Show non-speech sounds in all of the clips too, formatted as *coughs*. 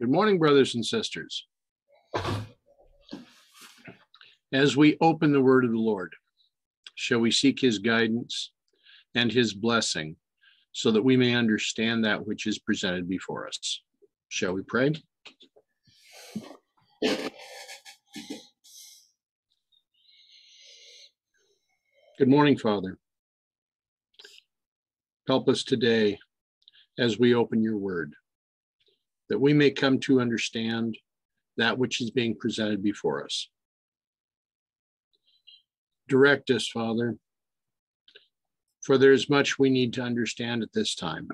Good morning, brothers and sisters. As we open the word of the Lord, shall we seek his guidance and his blessing so that we may understand that which is presented before us? Shall we pray? Good morning, Father. Help us today as we open your word that we may come to understand that which is being presented before us. Direct us, Father, for there is much we need to understand at this time.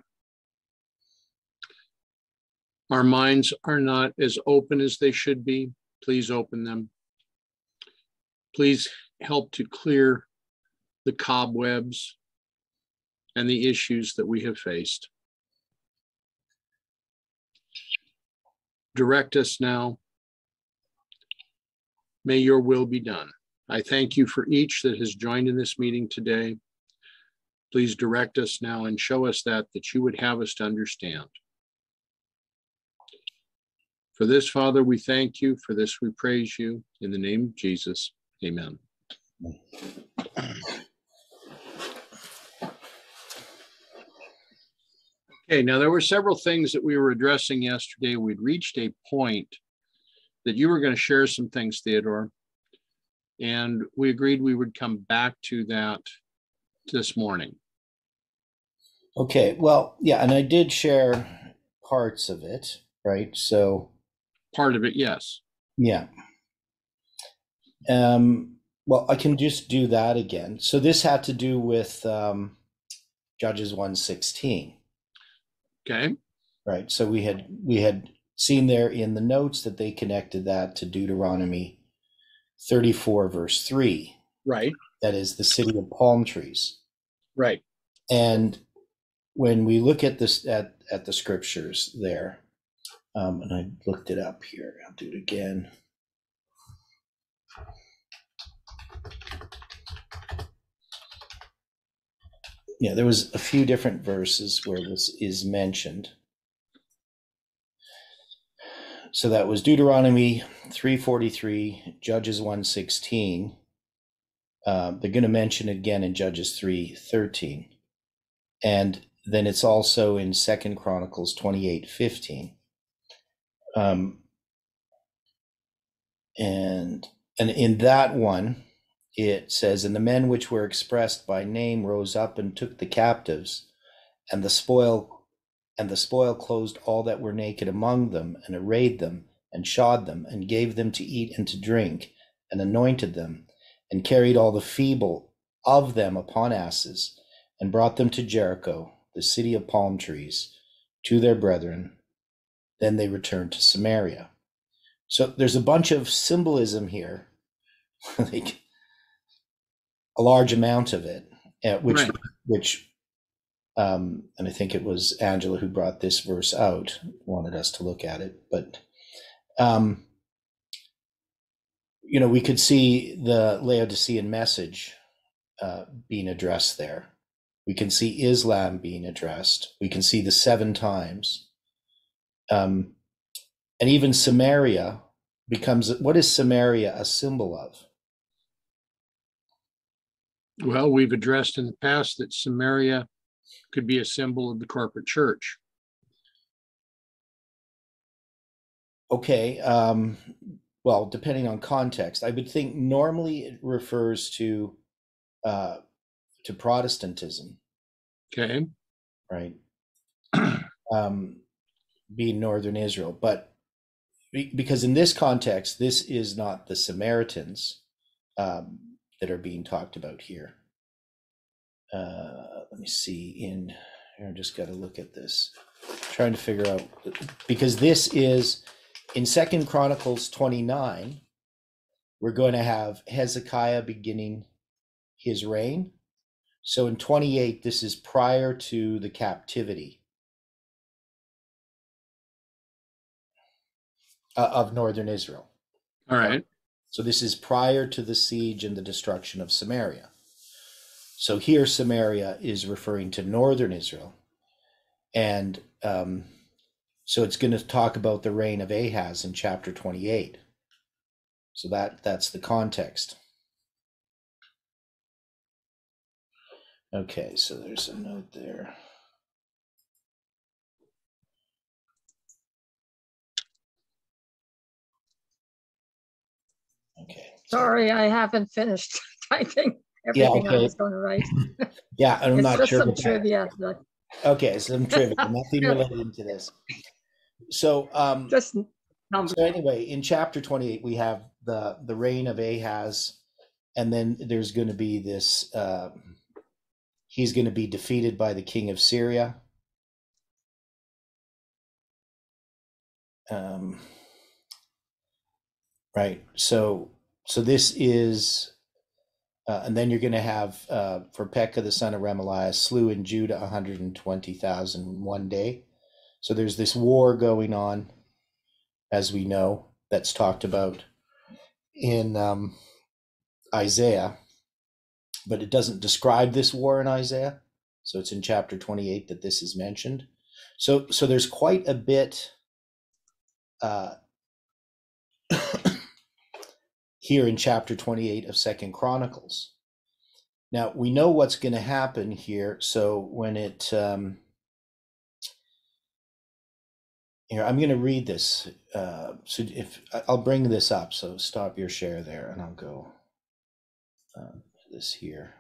Our minds are not as open as they should be. Please open them. Please help to clear the cobwebs and the issues that we have faced. Direct us now. May your will be done. I thank you for each that has joined in this meeting today. Please direct us now and show us that that you would have us to understand. For this, Father, we thank you. For this, we praise you. In the name of Jesus, amen. Okay, now there were several things that we were addressing yesterday. We'd reached a point that you were going to share some things, Theodore, and we agreed we would come back to that this morning. Okay, well, yeah, and I did share parts of it, right? So, part of it, yes. Yeah. Um, well, I can just do that again. So this had to do with um, Judges 116. Okay. Right. So we had we had seen there in the notes that they connected that to Deuteronomy 34 verse 3. Right. That is the city of palm trees. Right. And when we look at this at at the scriptures there, um, and I looked it up here. I'll do it again. Yeah, there was a few different verses where this is mentioned. So that was Deuteronomy 343, Judges 116. Uh, they're going to mention it again in Judges 313. And then it's also in Second Chronicles 28, 15. Um, and and in that one, it says, And the men which were expressed by name rose up and took the captives, and the spoil and the spoil closed all that were naked among them, and arrayed them, and shod them, and gave them to eat and to drink, and anointed them, and carried all the feeble of them upon asses, and brought them to Jericho, the city of palm trees, to their brethren. Then they returned to Samaria. So there's a bunch of symbolism here. *laughs* a large amount of it, uh, which right. which um, and I think it was Angela who brought this verse out, wanted us to look at it, but um, you know, we could see the Laodicean message uh, being addressed there. We can see Islam being addressed. We can see the seven times. Um, and even Samaria becomes what is Samaria a symbol of? Well, we've addressed in the past that Samaria could be a symbol of the corporate church. Okay. Um, well, depending on context, I would think normally it refers to uh, to Protestantism. Okay. Right. *clears throat* um, being Northern Israel, but because in this context, this is not the Samaritans. Um, that are being talked about here. Uh, let me see in here. I just got to look at this, I'm trying to figure out because this is in Second Chronicles 29. We're going to have Hezekiah beginning his reign. So in 28, this is prior to the captivity uh, of northern Israel. All right. So this is prior to the siege and the destruction of Samaria. So here, Samaria is referring to northern Israel. And um, So it's going to talk about the reign of Ahaz in chapter 28. So that that's the context. Okay, so there's a note there. Okay. Sorry, I haven't finished *laughs* typing everything I okay. was going to write. *laughs* Yeah, I'm It's not just sure. some about that. trivia, like, Okay, some trivia, *laughs* nothing related to this. So, um, just numbers. so anyway, in chapter 28, we have the the reign of Ahaz, and then there's going to be this. Uh, he's going to be defeated by the king of Syria. Um, right. So, so this is, uh, and then you're going to have uh, for Pekah the son of Remaliah slew in Judah 120,000 one day. So there's this war going on, as we know, that's talked about in um, Isaiah, but it doesn't describe this war in Isaiah. So it's in chapter 28 that this is mentioned. So so there's quite a bit uh, here in chapter 28 of Second Chronicles. Now we know what's going to happen here. So when it um, here, I'm going to read this. Uh, so if I'll bring this up, so stop your share there, and I'll go um, this here.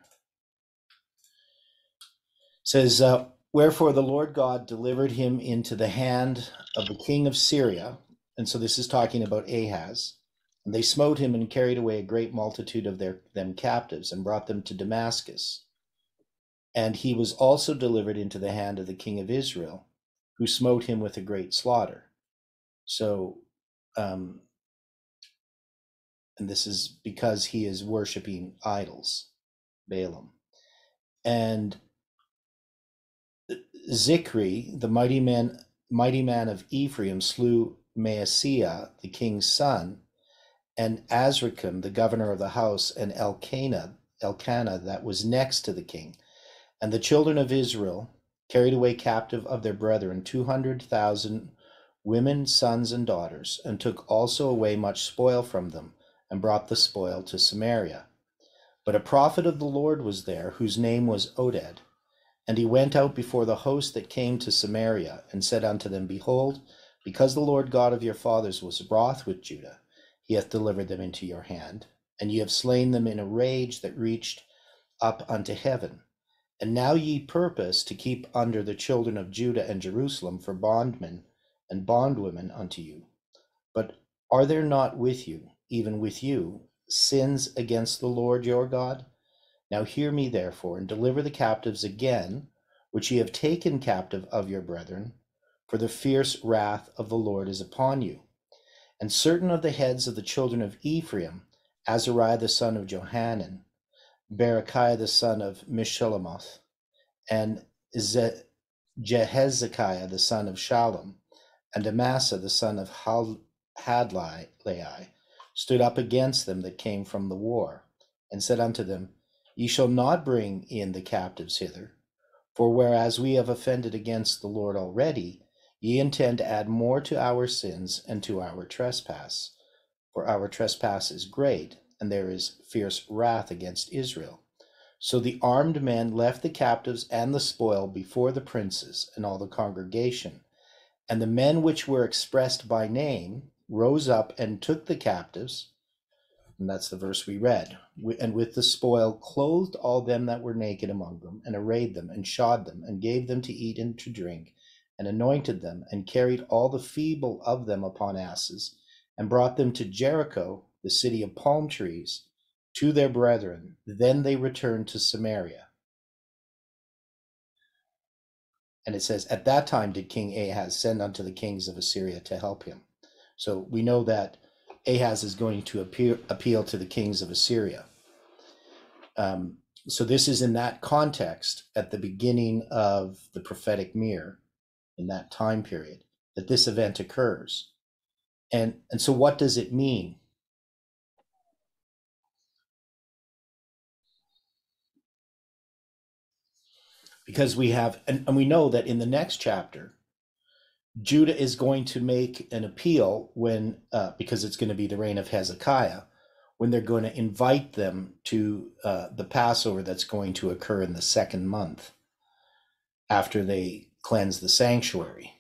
It says, uh, "Wherefore the Lord God delivered him into the hand of the king of Syria." And so this is talking about Ahaz. And they smote him and carried away a great multitude of their them captives and brought them to Damascus. And he was also delivered into the hand of the king of Israel, who smote him with a great slaughter. So, um, and this is because he is worshiping idols, Balaam. And Zikri, the mighty man, mighty man of Ephraim, slew Maaseiah, the king's son, and Azrikam, the governor of the house, and Elkanah, Elkanah, that was next to the king. And the children of Israel carried away captive of their brethren two hundred thousand women, sons, and daughters, and took also away much spoil from them, and brought the spoil to Samaria. But a prophet of the Lord was there, whose name was Oded. And he went out before the host that came to Samaria, and said unto them, Behold, because the Lord God of your fathers was wroth with Judah, he hath delivered them into your hand, and ye have slain them in a rage that reached up unto heaven. And now ye purpose to keep under the children of Judah and Jerusalem for bondmen and bondwomen unto you. But are there not with you, even with you, sins against the Lord your God? Now hear me therefore, and deliver the captives again, which ye have taken captive of your brethren, for the fierce wrath of the Lord is upon you. And certain of the heads of the children of Ephraim, Azariah the son of Johanan, Berechiah the son of Meshillemoth, and Ze- Jehezekiah the son of Shallum, and Amasa the son of Hal- Hadlai, stood up against them that came from the war, and said unto them, Ye shall not bring in the captives hither, for whereas we have offended against the Lord already, ye intend to add more to our sins and to our trespass. For our trespass is great, and there is fierce wrath against Israel. So the armed men left the captives and the spoil before the princes and all the congregation. And the men which were expressed by name rose up and took the captives. And that's the verse we read. And with the spoil clothed all them that were naked among them, and arrayed them, and shod them, and gave them to eat and to drink, and anointed them, and carried all the feeble of them upon asses, and brought them to Jericho, the city of palm trees, to their brethren. Then they returned to Samaria. And it says, At that time did King Ahaz send unto the kings of Assyria to help him. So we know that Ahaz is going to appeal, appeal to the kings of Assyria. Um, so this is in that context at the beginning of the prophetic mirror, in that time period, that this event occurs. And, and so what does it mean? Because we have, and, and we know that in the next chapter, Judah is going to make an appeal when, uh, because it's going to be the reign of Hezekiah, when they're going to invite them to uh, the Passover that's going to occur in the second month after they cleanse the sanctuary.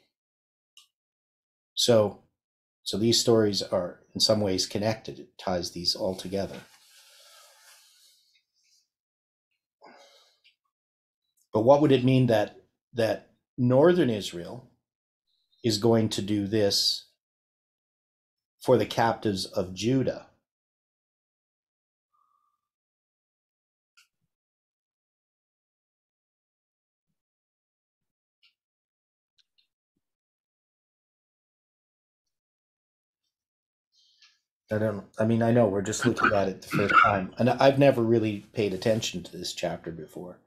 So, so these stories are in some ways connected. It ties these all together. But what would it mean that that northern Israel is going to do this for the captives of Judah? I don't. I mean, I know we're just looking at it the first time, and I've never really paid attention to this chapter before.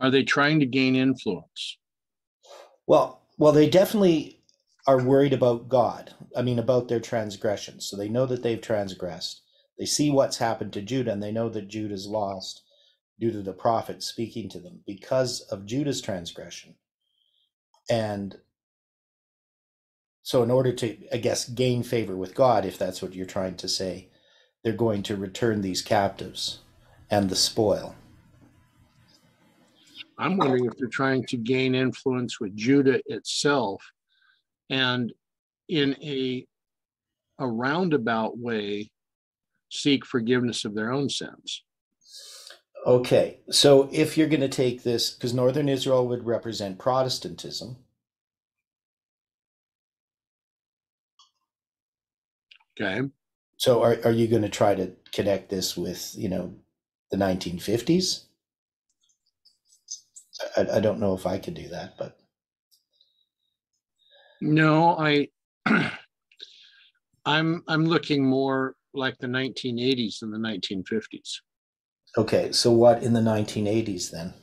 Are they trying to gain influence? Well, well, they definitely are worried about God. I mean, about their transgressions. So they know that they've transgressed. They see what's happened to Judah, and they know that Judah's lost due to the prophet speaking to them because of Judah's transgression. And so, in order to, I guess, gain favor with God, if that's what you're trying to say, they're going to return these captives and the spoil. I'm wondering if they're trying to gain influence with Judah itself and in a, a roundabout way seek forgiveness of their own sins. Okay, so if you're going to take this, because Northern Israel would represent Protestantism. Okay. So are, are you going to try to connect this with, you know, the 1950s? I, I don't know if I could do that, but No, I *clears throat* I'm I'm looking more like the 1980s than the 1950s. okay. So what in the 1980s then?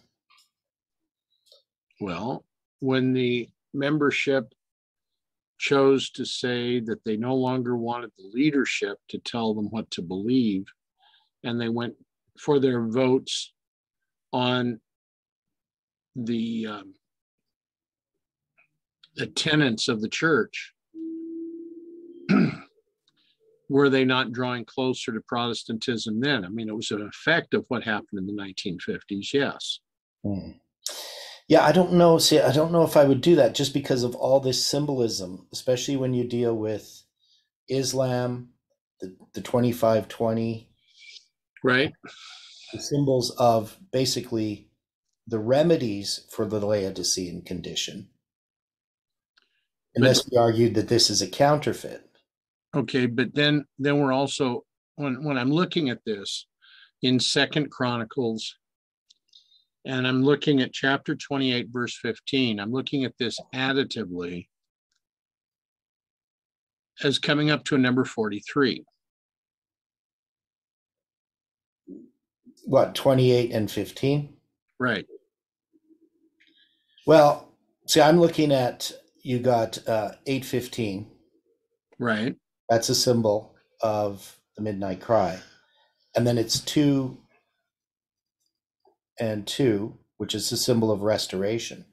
Well, when the membership chose to say that they no longer wanted the leadership to tell them what to believe, and they went for their votes on the um, the tenets of the church, *clears throat* were they not drawing closer to Protestantism then? I mean, it was an effect of what happened in the 1950s, yes. Hmm. Yeah, I don't know. See, I don't know if I would do that just because of all this symbolism, especially when you deal with Islam, the, the 2520, Right? the symbols of basically the remedies for the Laodicean condition. Unless we argued that this is a counterfeit. Okay, but then then we're also when when I'm looking at this in Second Chronicles and I'm looking at chapter 28 verse 15, I'm looking at this additively as coming up to a number 43. What, 28 and 15? Right. Well, see, I'm looking at you got uh, 815. Right. That's a symbol of the midnight cry. And then it's 2 and 2, which is the symbol of restoration,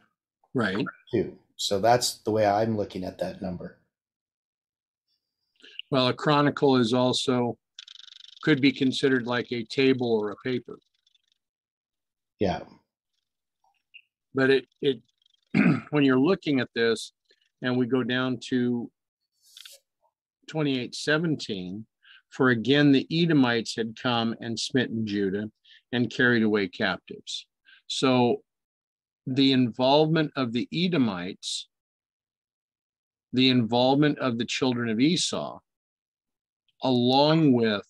Right. Two. So that's the way I'm looking at that number. Well, a chronicle is also could be considered like a table or a paper, Yeah. but it it *clears throat* when you're looking at this and we go down to 2817 for again the Edomites had come and smitten Judah and carried away captives. So the involvement of the Edomites, the involvement of the children of Esau, along with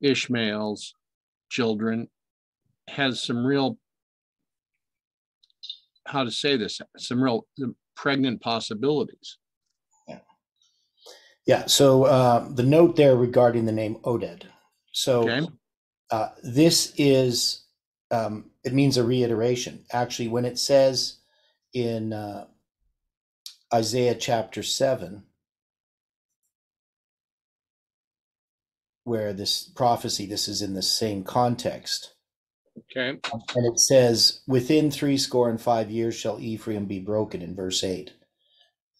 Ishmael's children, has some real, how to say this, some real pregnant possibilities. Yeah. So uh, the note there regarding the name Oded. So Okay. Uh, this is, um, it means a reiteration. Actually, when it says in uh, Isaiah chapter 7, where this prophecy, this is in the same context, Okay. And it says, within three score and five years shall Ephraim be broken in verse 8,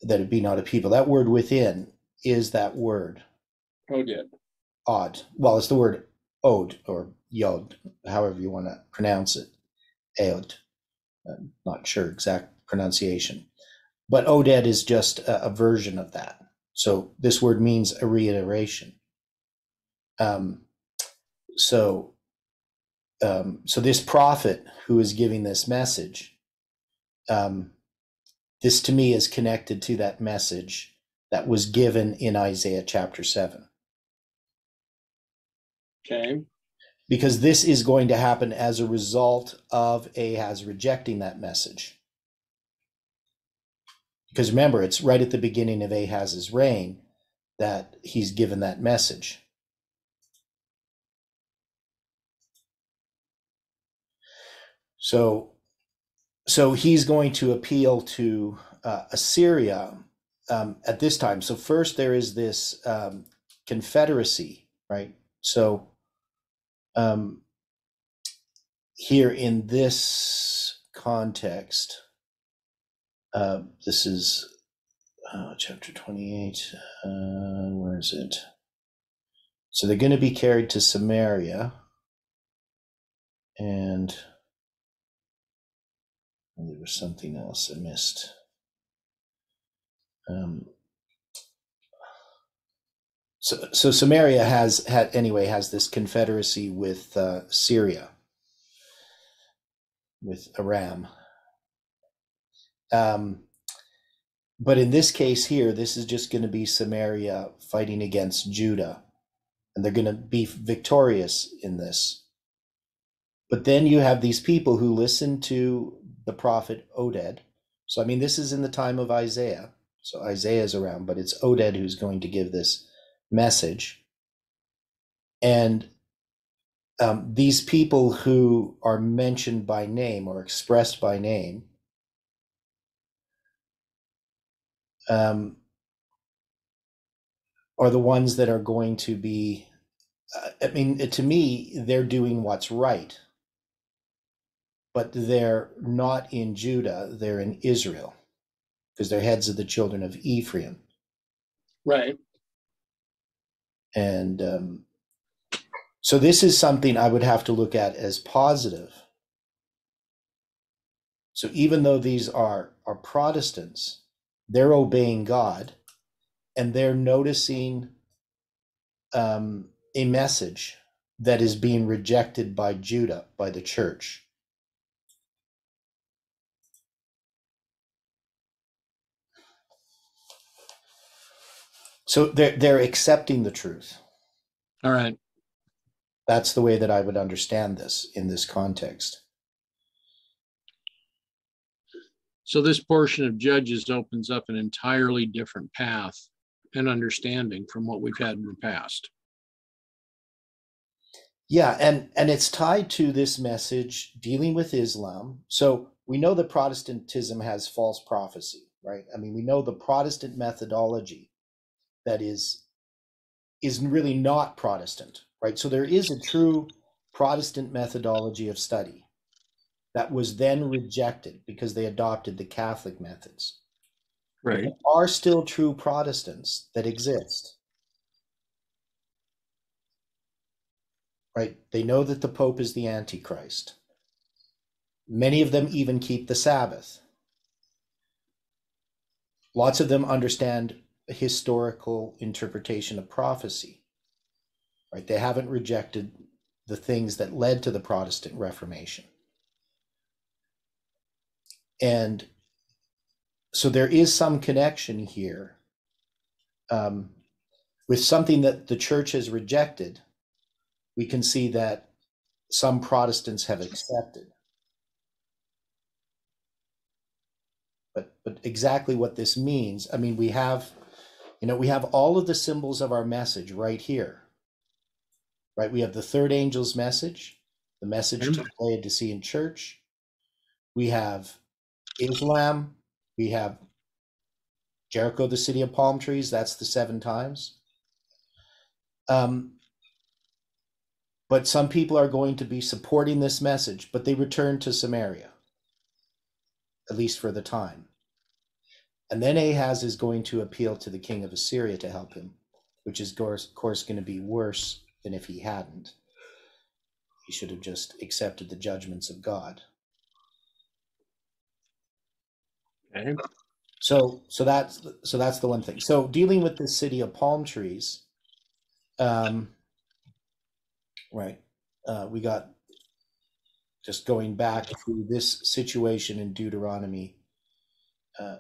that it be not a people. That word within is that word, Oh, did. odd. Well, it's the word od or yod, however you want to pronounce it. Eod. I'm not sure exact pronunciation. But oded is just a, a version of that. So this word means a reiteration. Um, so um, so this prophet who is giving this message, um, this to me is connected to that message that was given in Isaiah chapter 7. Okay. Because this is going to happen as a result of Ahaz rejecting that message. Because remember, it's right at the beginning of Ahaz's reign that he's given that message. So, so he's going to appeal to uh, Assyria um, at this time. So first there is this um, confederacy, right? So um, here in this context, uh, this is uh, chapter 28. Uh, where is it? So they're going to be carried to Samaria. And there was something else I missed. Um, so, so Samaria has had anyway has this confederacy with uh, Syria, with Aram. Um, but in this case here, this is just going to be Samaria fighting against Judah, and they're going to be victorious in this. But then you have these people who listen to the prophet Oded. So, I mean, this is in the time of Isaiah. So, Isaiah is around, but it's Oded who's going to give this message. And um, these people who are mentioned by name or expressed by name um, are the ones that are going to be, uh, I mean, to me, they're doing what's right but they're not in Judah, they're in Israel, because they're heads of the children of Ephraim. Right. And um, so this is something I would have to look at as positive. So even though these are, are Protestants, they're obeying God and they're noticing um, a message that is being rejected by Judah, by the church. So they're they're accepting the truth. All right. That's the way that I would understand this in this context. So this portion of Judges opens up an entirely different path and understanding from what we've had in the past. Yeah, and and it's tied to this message dealing with Islam. So we know that Protestantism has false prophecy, right? I mean, we know the Protestant methodology that is is really not Protestant, right? So there is a true Protestant methodology of study that was then rejected because they adopted the Catholic methods. Right. There are still true Protestants that exist. Right? They know that the Pope is the Antichrist. Many of them even keep the Sabbath. Lots of them understand historical interpretation of prophecy. Right? They haven't rejected the things that led to the Protestant Reformation. And so there is some connection here um, with something that the church has rejected. We can see that some Protestants have accepted. But, but exactly what this means, I mean, we have you know, we have all of the symbols of our message right here. Right? We have the third angel's message, the message to the Laodicean church. We have Islam. We have Jericho, the city of palm trees. That's the seven times. Um, But some people are going to be supporting this message, but they return to Samaria, at least for the time. And then Ahaz is going to appeal to the king of Assyria to help him, which is, of course, going to be worse than if he hadn't. He should have just accepted the judgments of God. Okay. So, so that's so that's the one thing. So, dealing with the city of palm trees, um, right? Uh, we got just going back to this situation in Deuteronomy uh,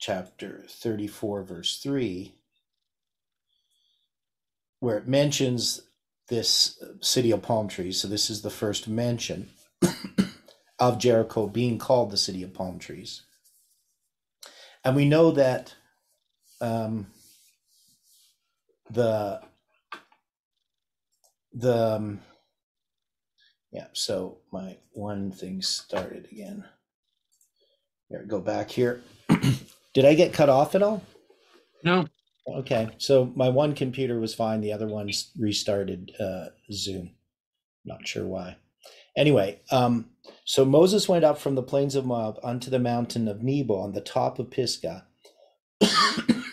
chapter 34, verse 3, where it mentions this city of palm trees. So, this is the first mention *coughs* of Jericho being called the city of palm trees. And we know that um, the the um, yeah. So my one thing started again. Here, go back here. *coughs* Did I get cut off at all? No. Okay, so my one computer was fine. The other one's restarted uh, Zoom. Not sure why. Anyway, um, so Moses went up from the plains of Moab unto the mountain of Nebo on the top of Pisgah, *coughs* that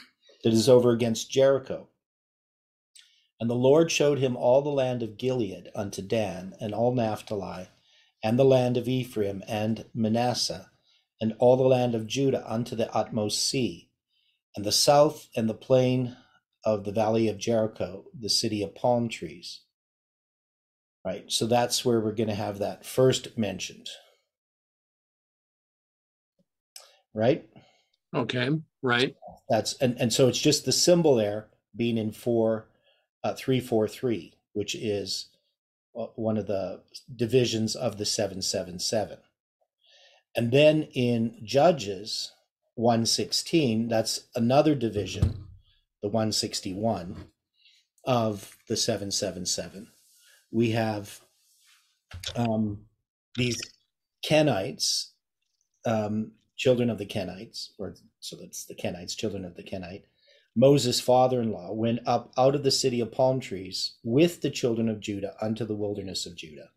is over against Jericho. And the Lord showed him all the land of Gilead unto Dan, and all Naphtali, and the land of Ephraim and Manasseh, and all the land of Judah unto the utmost sea, and the south and the plain of the valley of Jericho, the city of palm trees. Right, so that's where we're going to have that first mentioned. Right? Okay. Right. That's and, and so it's just the symbol there being in four uh, 343, which is uh, one of the divisions of the 777. And then in Judges 116, that's another division, the 161 of the 777. We have um, these Kenites, um, children of the Kenites, or so that's the Kenites, children of the Kenite, Moses' father in law went up out of the city of palm trees with the children of Judah unto the wilderness of Judah,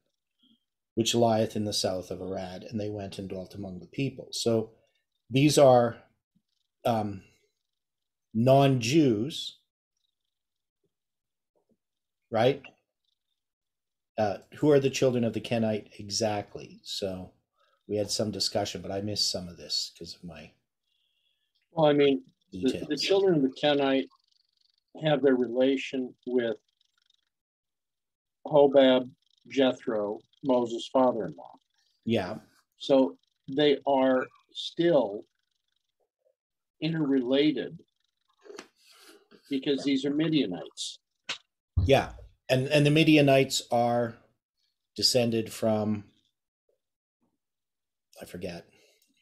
which lieth in the south of Arad, and they went and dwelt among the people. So these are um, non Jews, right? Uh, who are the children of the Kenite exactly? So we had some discussion, but I missed some of this because of my. Well, I mean, the, the children of the Kenite have their relation with Hobab, Jethro, Moses' father-in-law. Yeah. So they are still interrelated because these are Midianites. Yeah. And and the Midianites are descended from I forget.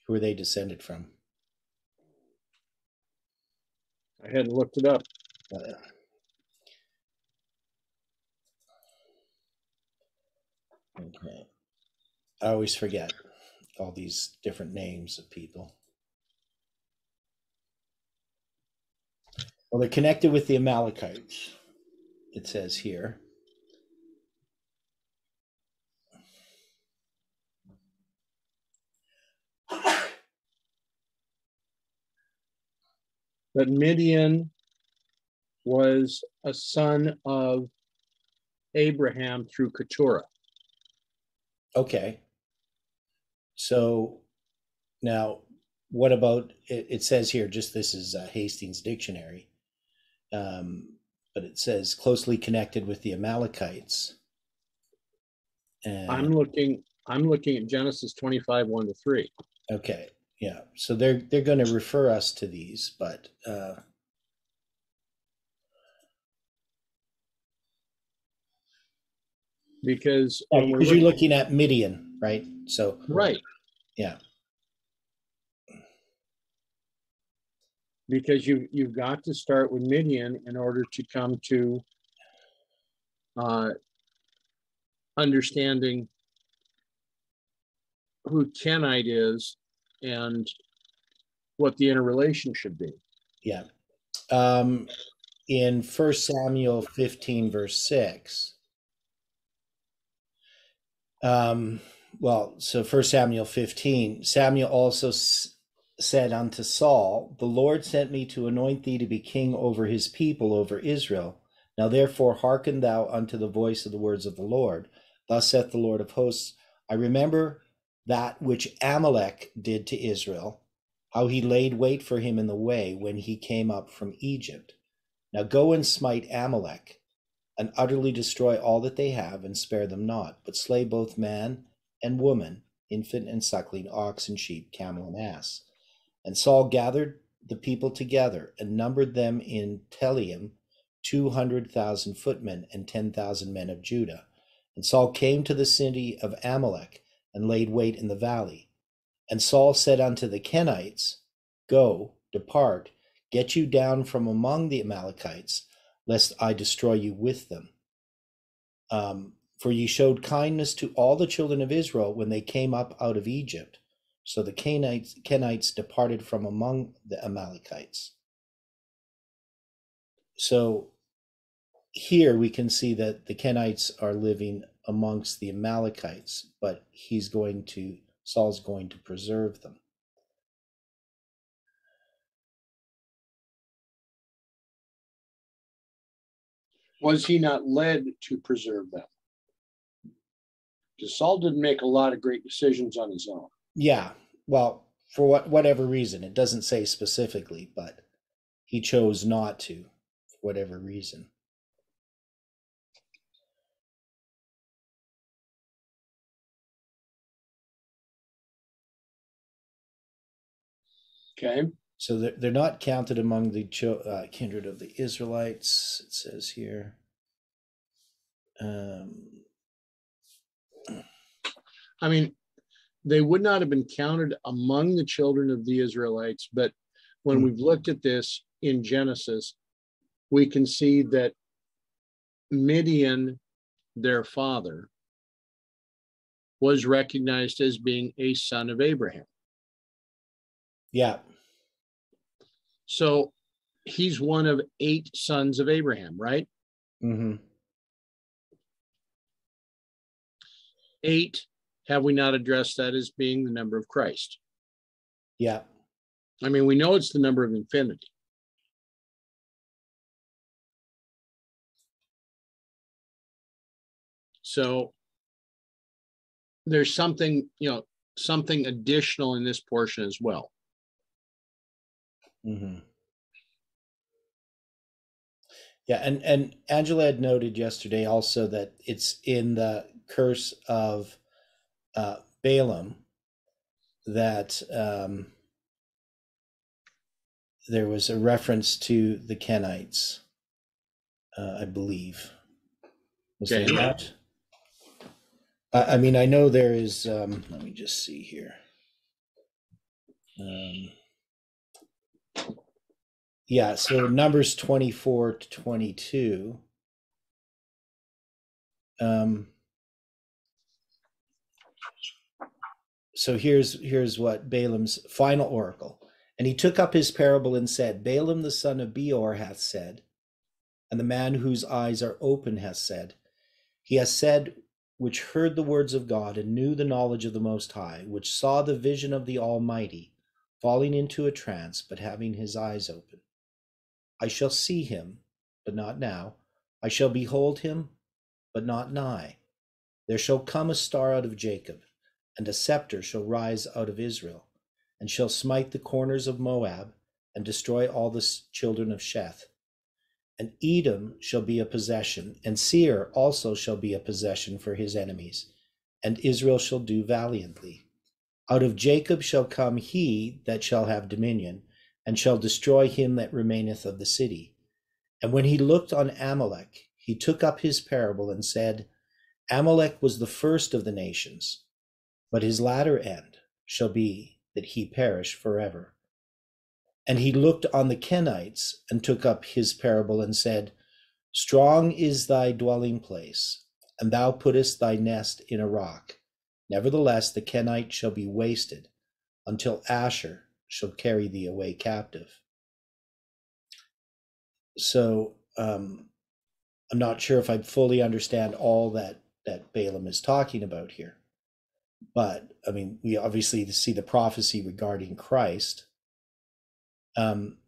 Who are they descended from? I hadn't looked it up. Uh, okay. I always forget all these different names of people. Well, they're connected with the Amalekites, it says here. that Midian was a son of Abraham through Keturah. Okay. So now, what about it? It says here, just this is uh, Hastings Dictionary, um, but it says closely connected with the Amalekites. And, I'm looking. I'm looking at Genesis 25, 1 to 3. Okay yeah so they're they're going to refer us to these but uh because yeah, because you're looking at midian right so right yeah because you you've got to start with midian in order to come to uh understanding who kenite is and what the interrelation should be. Yeah. Um, in First Samuel 15, verse 6, Um, well, so First Samuel 15, Samuel also s- said unto Saul, The Lord sent me to anoint thee to be king over his people, over Israel. Now therefore hearken thou unto the voice of the words of the Lord. Thus saith the Lord of hosts, I remember that which Amalek did to Israel, how he laid wait for him in the way when he came up from Egypt. Now go and smite Amalek, and utterly destroy all that they have, and spare them not, but slay both man and woman, infant and suckling, ox and sheep, camel and ass. And Saul gathered the people together and numbered them in Telaim two hundred thousand footmen and ten thousand men of Judah. And Saul came to the city of Amalek and laid wait in the valley. And Saul said unto the Kenites, Go, depart, get you down from among the Amalekites, lest I destroy you with them. Um, for ye showed kindness to all the children of Israel when they came up out of Egypt. So the Kenites, Kenites departed from among the Amalekites. So here we can see that the Kenites are living amongst the Amalekites, but he's going to, Saul's going to preserve them. Was he not led to preserve them? Because Saul didn't make a lot of great decisions on his own. Yeah, well, for what whatever reason, it doesn't say specifically, but he chose not to, for whatever reason. Okay. So they're, they're not counted among the cho- uh, kindred of the Israelites, it says here. Um, I mean, they would not have been counted among the children of the Israelites, but when Hmm. we've looked at this in Genesis, we can see that Midian, their father, was recognized as being a son of Abraham. yeah, So he's one of eight sons of Abraham, right? hmm Eight, have we not addressed that as being the number of Christ? yeah, I mean, we know it's the number of infinity. So there's something, you know, something additional in this portion as well. Hmm Yeah, and and Angela had noted yesterday also that it's in the curse of uh, Balaam that um, there was a reference to the Kenites, uh, I believe. Was there Okay. not? I, I mean, I know there is. Um, let me just see here. Um, yeah, so Numbers 24 to 22. Um, so here's here's what Balaam's final oracle. And he took up his parable and said, Balaam the son of Beor hath said, and the man whose eyes are open hath said, He has said, which heard the words of God and knew the knowledge of the Most High, which saw the vision of the Almighty, falling into a trance, but having his eyes open. I shall see him, but not now. I shall behold him, but not nigh. There shall come a star out of Jacob, and a scepter shall rise out of Israel, and shall smite the corners of Moab, and destroy all the children of Sheth. And Edom shall be a possession, and Seir also shall be a possession for his enemies, and Israel shall do valiantly. Out of Jacob shall come he that shall have dominion, and shall destroy him that remaineth of the city. And when he looked on Amalek, he took up his parable and said, Amalek was the first of the nations, but his latter end shall be that he perish forever. And he looked on the Kenites and took up his parable and said, Strong is thy dwelling place, and thou puttest thy nest in a rock. Nevertheless, the Kenite shall be wasted until Asshur shall carry thee away captive. So um, I'm not sure if I fully understand all that that Balaam is talking about here. But I mean, we obviously see the prophecy regarding Christ. Um,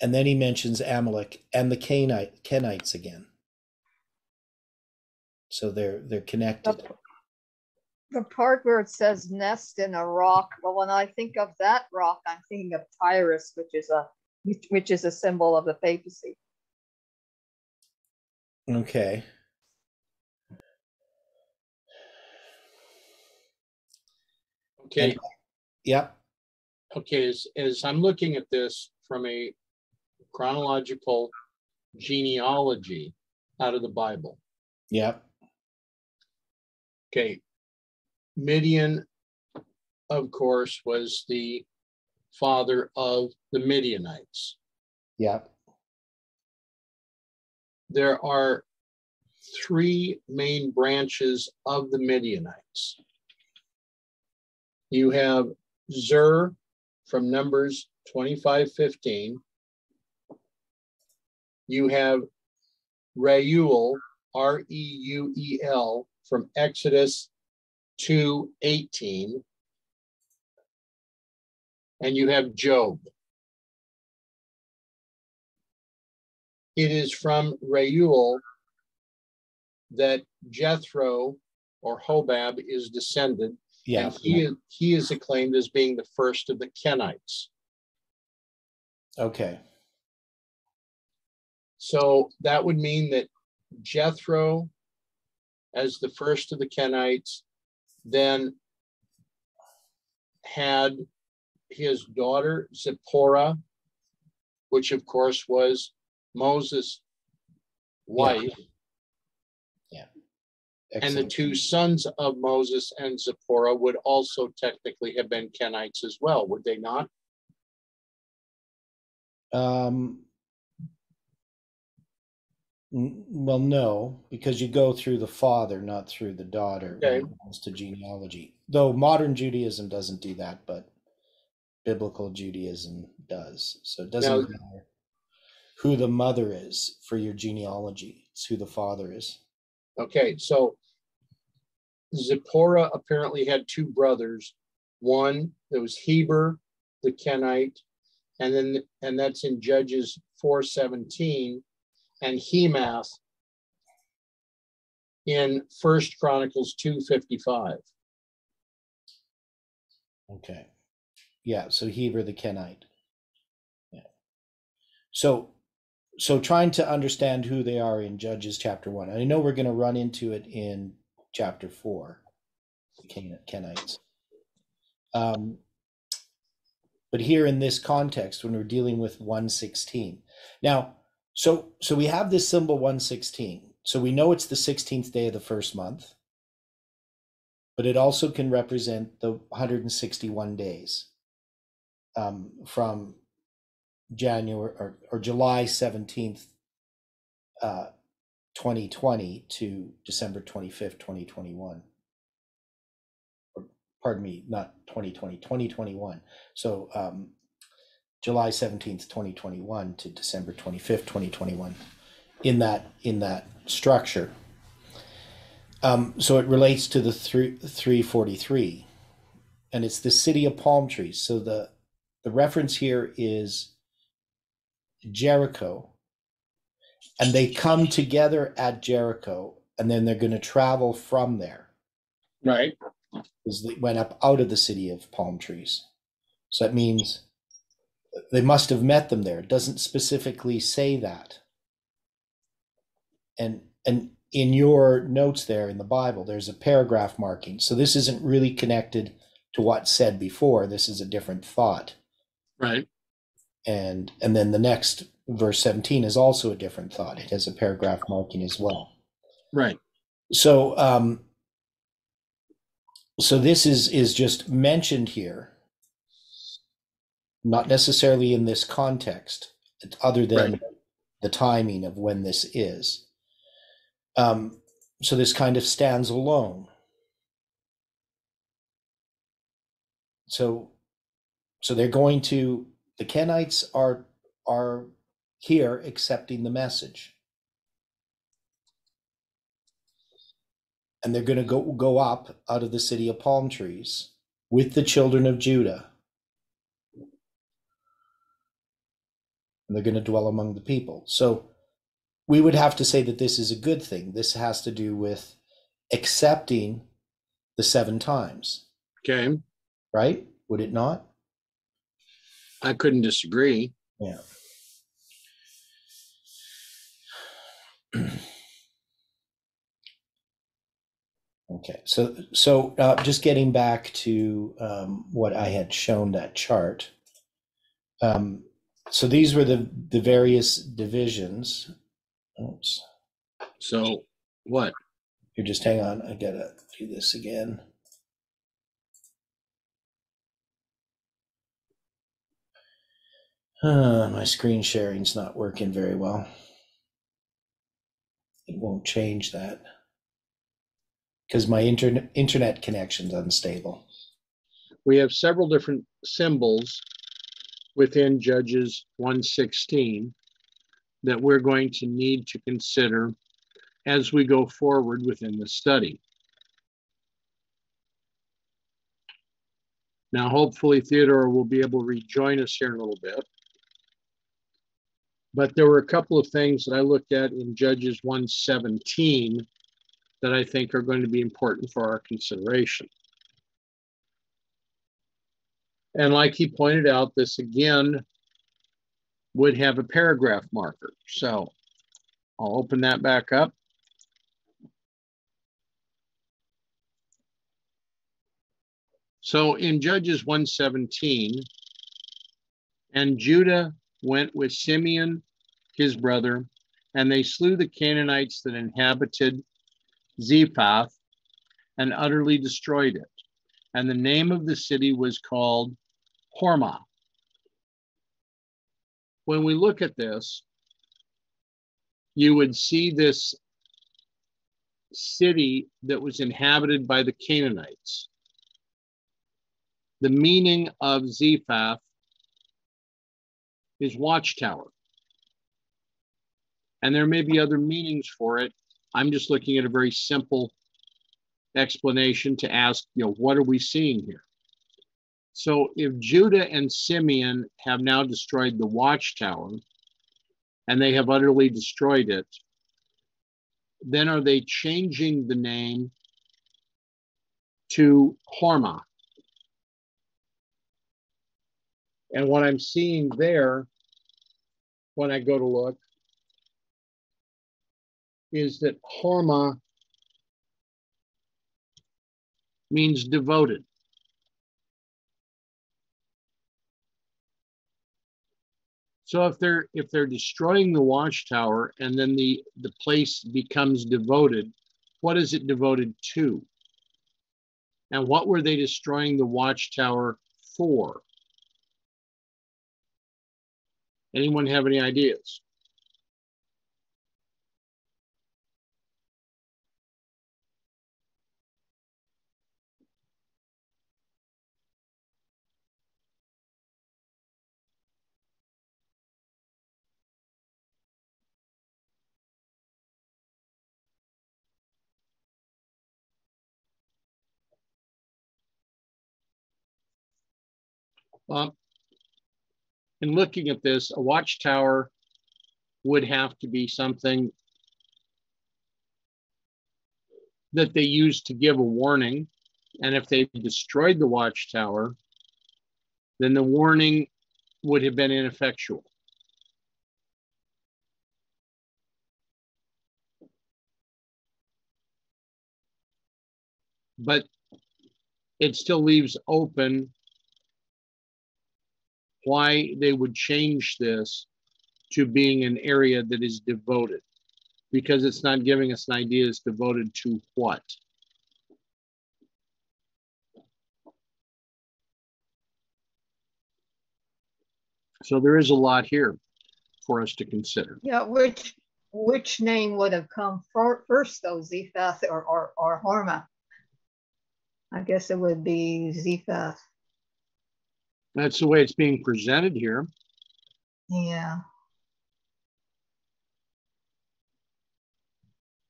and then he mentions Amalek and the Kenite, Kenites again. So they're they're connected. The part where it says nest in a rock, well, when I think of that rock, I'm thinking of Tyrus, which is a which- which is a symbol of the papacy. Okay. Okay, Yep. okay, as, as I'm looking at this from a chronological genealogy out of the Bible, Yep. okay. Midian, of course, was the father of the Midianites. Yep. There are three main branches of the Midianites. You have Zur from Numbers 25 15. You have Reuel, R E U E L, from Exodus 2 18. And you have Job. It is from Reuel that Jethro or Hobab is descended Yeah. and he is he is acclaimed as being the first of the Kenites. Okay. So that would mean that Jethro, as the first of the Kenites, then had his daughter Zipporah, which of course was Moses' wife, Yeah. and the two sons of Moses and Zipporah would also technically have been Kenites as well, would they not? Um, n- well, no, because you go through the father, not through the daughter when Okay. it comes to genealogy. Though modern Judaism doesn't do that, but biblical Judaism does. So it doesn't matter who the mother is for your genealogy, it's who the father is. Okay, so Zipporah apparently had two brothers. One, there was Heber, the Kenite, and then and that's in Judges 417, and Hemath in First Chronicles 255. Okay. Yeah, so Heber the Kenite. Yeah. So so trying to understand who they are in Judges chapter 1. I know we're going to run into it in chapter 4. The Kenites. Um but here in this context when we're dealing with 116. Now, so so we have this symbol 116. So we know it's the 16th day of the first month but it also can represent the 161 days um, from January or, or July 17th, uh, 2020 to December 25th, 2021. Or, pardon me, not 2020, 2021. So um, July 17th, 2021 to December 25th, 2021 in that in that structure. Um, so it relates to the three, 343, and it's the city of palm trees. So the the reference here is Jericho, and they come together at Jericho, and then they're going to travel from there. Right. Because they went up out of the city of palm trees. So that means they must have met them there. It doesn't specifically say that. And and in your notes there in the Bible, there's a paragraph marking. So this isn't really connected to what's said before. This is a different thought. Right. And and then the next verse 17 is also a different thought. It has a paragraph marking as well. Right. So um so this is is just mentioned here, not necessarily in this context, other than Right. the timing of when this is. Um, so this kind of stands alone. So, so they're going to the Kenites are are here accepting the message. and they're going to go go up out of the city of palm trees with the children of Judah. And they're going to dwell among the people. So we would have to say that this is a good thing. This has to do with accepting the seven times, Okay. right? Would it not? I couldn't disagree. Yeah. *clears throat* Okay, so so uh, just getting back to um, what I had shown that chart. Um, so these were the the various divisions. Oops, So what? you just hang on. I gotta do this again. Uh, my screen sharing's not working very well. It won't change that because my internet internet connection's unstable. We have several different symbols within Judges 116 that we're going to need to consider as we go forward within the study. Now, hopefully Theodore will be able to rejoin us here in a little bit. But there were a couple of things that I looked at in Judges 117 that I think are going to be important for our consideration. And like he pointed out, this again would have a paragraph marker. So I'll open that back up. So in Judges 117, and Judah went with Simeon, his brother, and they slew the Canaanites that inhabited Zephath and utterly destroyed it. And the name of the city was called Hormah. When we look at this, you would see this city that was inhabited by the Canaanites. The meaning of Zephath is watchtower. And there may be other meanings for it. I'm just looking at a very simple explanation to ask, you know, what are we seeing here? So if Judah and Simeon have now destroyed the watchtower and they have utterly destroyed it, then are they changing the name to Horma? And what I'm seeing there when I go to look is that Horma means devoted. So if they're if they're destroying the watchtower and then the the place becomes devoted, what is it devoted to? And what were they destroying the watchtower for? Anyone have any ideas? Um, in looking at this, a watchtower would have to be something that they use to give a warning. And if they destroyed the watchtower, then the warning would have been ineffectual. But it still leaves open why they would change this to being an area that is devoted because it's not giving us an idea it's devoted to what. So there is a lot here for us to consider. Yeah, which which name would have come for, first though, Zephath or, or, or Hormah? I guess it would be Zephath. That's the way it's being presented here. Yeah.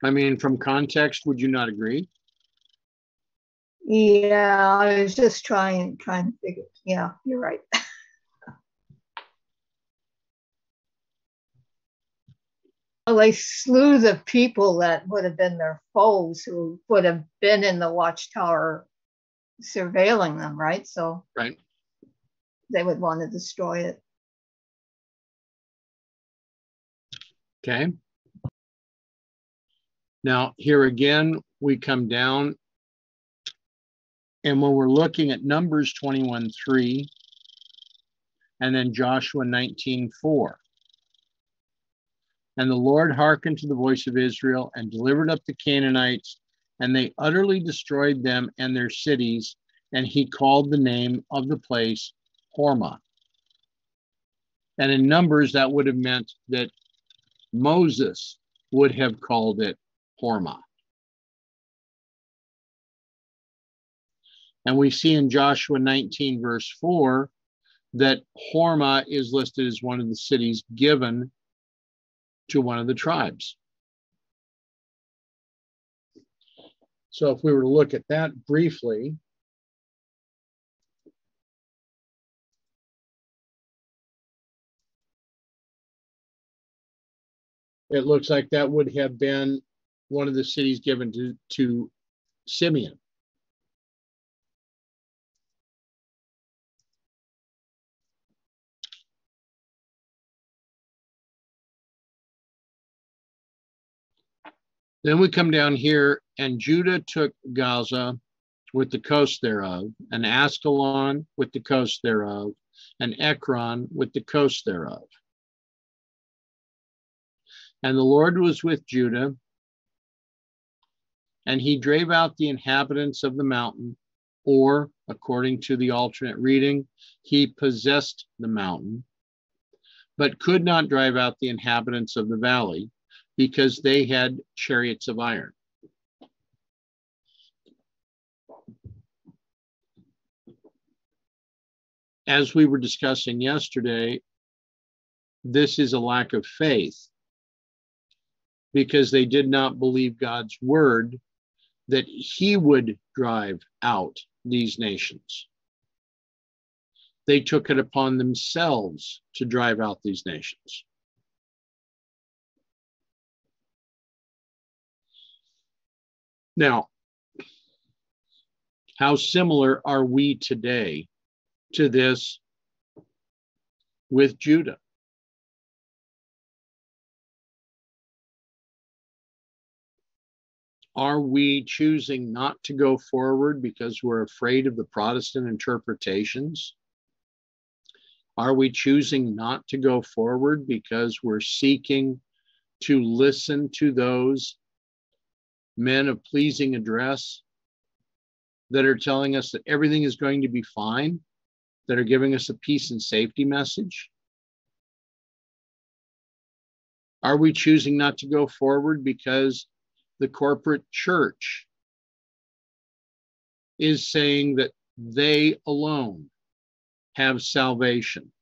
I mean, from context, would you not agree? Yeah, I was just trying, trying to figure, yeah, you're right. *laughs* Well, they slew the people that would have been their foes who would have been in the watchtower surveilling them, right? So Right. They would want to destroy it. Okay. Now, here again, we come down. And when we're looking at Numbers 21 3 and then Joshua 19 4. And the Lord hearkened to the voice of Israel and delivered up the Canaanites, and they utterly destroyed them and their cities. And he called the name of the place Hormah. And in Numbers, that would have meant that Moses would have called it Hormah. And we see in Joshua 19, verse 4, that Hormah is listed as one of the cities given to one of the tribes. So if we were to look at that briefly, it looks like that would have been one of the cities given to, to Simeon. Then we come down here, and Judah took Gaza with the coast thereof, and Ascalon with the coast thereof, and Ekron with the coast thereof. And the Lord was with Judah, and he drave out the inhabitants of the mountain, or according to the alternate reading, he possessed the mountain, but could not drive out the inhabitants of the valley because they had chariots of iron. As we were discussing yesterday, this is a lack of faith because they did not believe God's word that he would drive out these nations. They took it upon themselves to drive out these nations. Now, how similar are we today to this with Judah? Are we choosing not to go forward because we're afraid of the Protestant interpretations? Are we choosing not to go forward because we're seeking to listen to those men of pleasing address that are telling us that everything is going to be fine, that are giving us a peace and safety message? Are we choosing not to go forward because the corporate church is saying that they alone have salvation?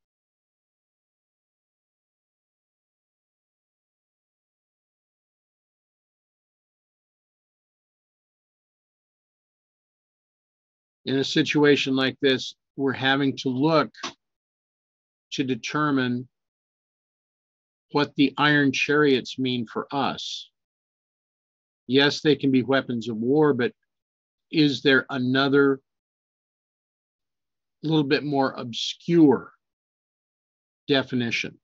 in a situation like this, we're having to look to determine what the iron chariots mean for us. Yes, they can be weapons of war, but is there another little bit more obscure definition?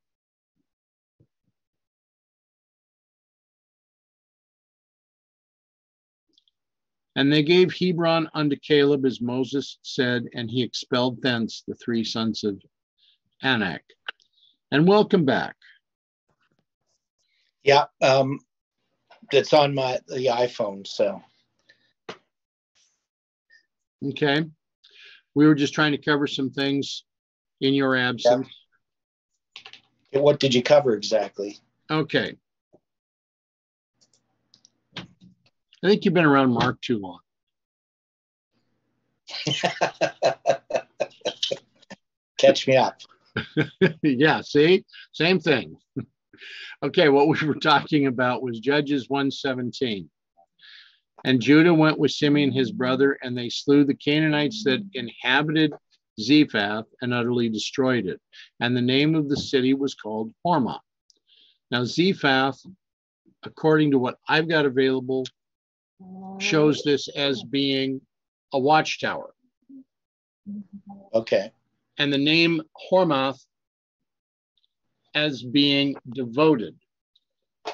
And they gave Hebron unto Caleb as Moses said, and he expelled thence the three sons of Anak. And welcome back. Yeah, um, it's on my the iPhone. So Okay. We were just trying to cover some things in your absence. what did you cover exactly? Okay. I think you've been around Mark too long. *laughs* Catch me up. *laughs* yeah, see? Same thing. *laughs* okay, what we were talking about was Judges 117. And Judah went with Simeon his brother, and they slew the Canaanites that inhabited Zephath and utterly destroyed it. And the name of the city was called Hormah. Now, Zephath, according to what I've got available, shows this as being a watchtower. Okay. And the name Hormath as being devoted.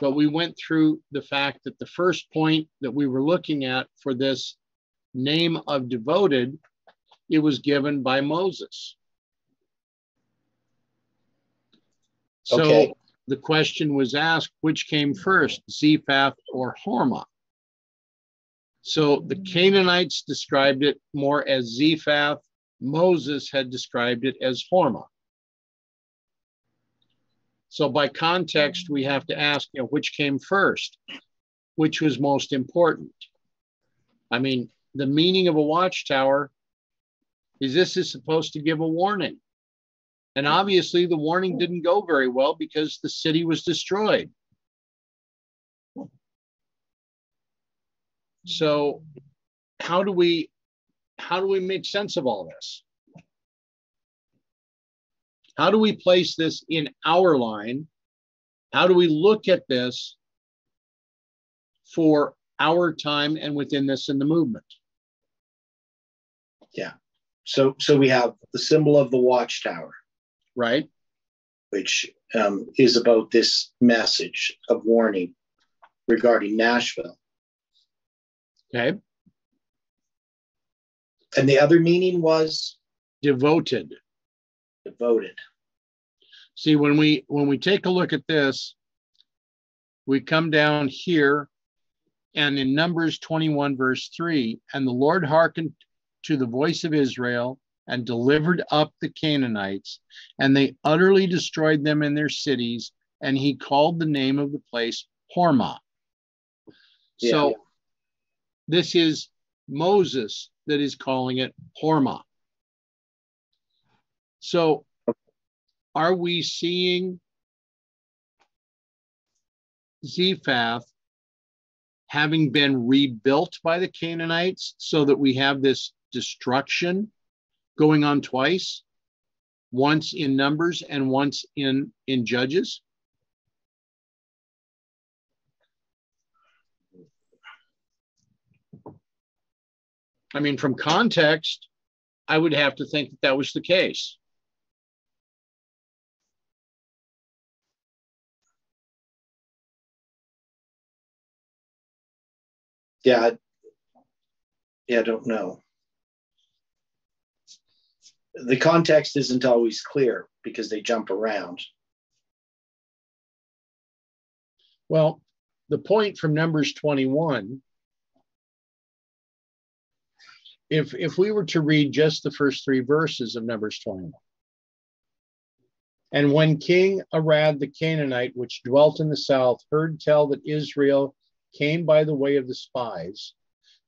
But we went through the fact that the first point that we were looking at for this name of devoted, it was given by Moses. So Okay. the question was asked which came first, Zephath or Hormah? So the Canaanites described it more as Zephath. Moses had described it as Hormah. So by context, we have to ask, you know, which came first, which was most important. I mean, the meaning of a watchtower is this is supposed to give a warning. And obviously, the warning didn't go very well because the city was destroyed. So, how do we how do we make sense of all this? How do we place this in our line? How do we look at this for our time and within this in the movement? Yeah. So so we have the symbol of the watchtower, Right? which um, is about this message of warning regarding Nashville. Okay. And the other meaning was Devoted. Devoted. See, when we when we take a look at this, we come down here and in Numbers 21, verse 3, and the Lord hearkened to the voice of Israel and delivered up the Canaanites, and they utterly destroyed them in their cities, and he called the name of the place Hormah. Yeah. So this is Moses that is calling it Hormah. So are we seeing Zephath having been rebuilt by the Canaanites so that we have this destruction going on twice, once in Numbers and once in, in Judges? I mean, from context, I would have to think that that was the case. Yeah. I- Yeah, I don't know. The context isn't always clear because they jump around. Well, the point from Numbers 21, if if we were to read just the first three verses of Numbers 21, and when King Arad the Canaanite, which dwelt in the south, heard tell that Israel came by the way of the spies,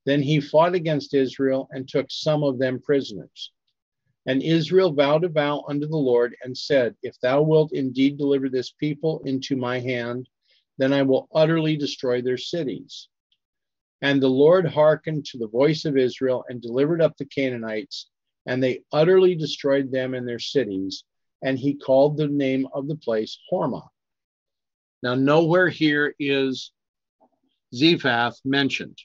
then he fought against Israel and took some of them prisoners. And Israel vowed a vow unto the Lord and said, If thou wilt indeed deliver this people into my hand, then I will utterly destroy their cities. And the Lord hearkened to the voice of Israel and delivered up the Canaanites, and they utterly destroyed them and their cities. And he called the name of the place Hormah. Now, nowhere here is Zephath mentioned.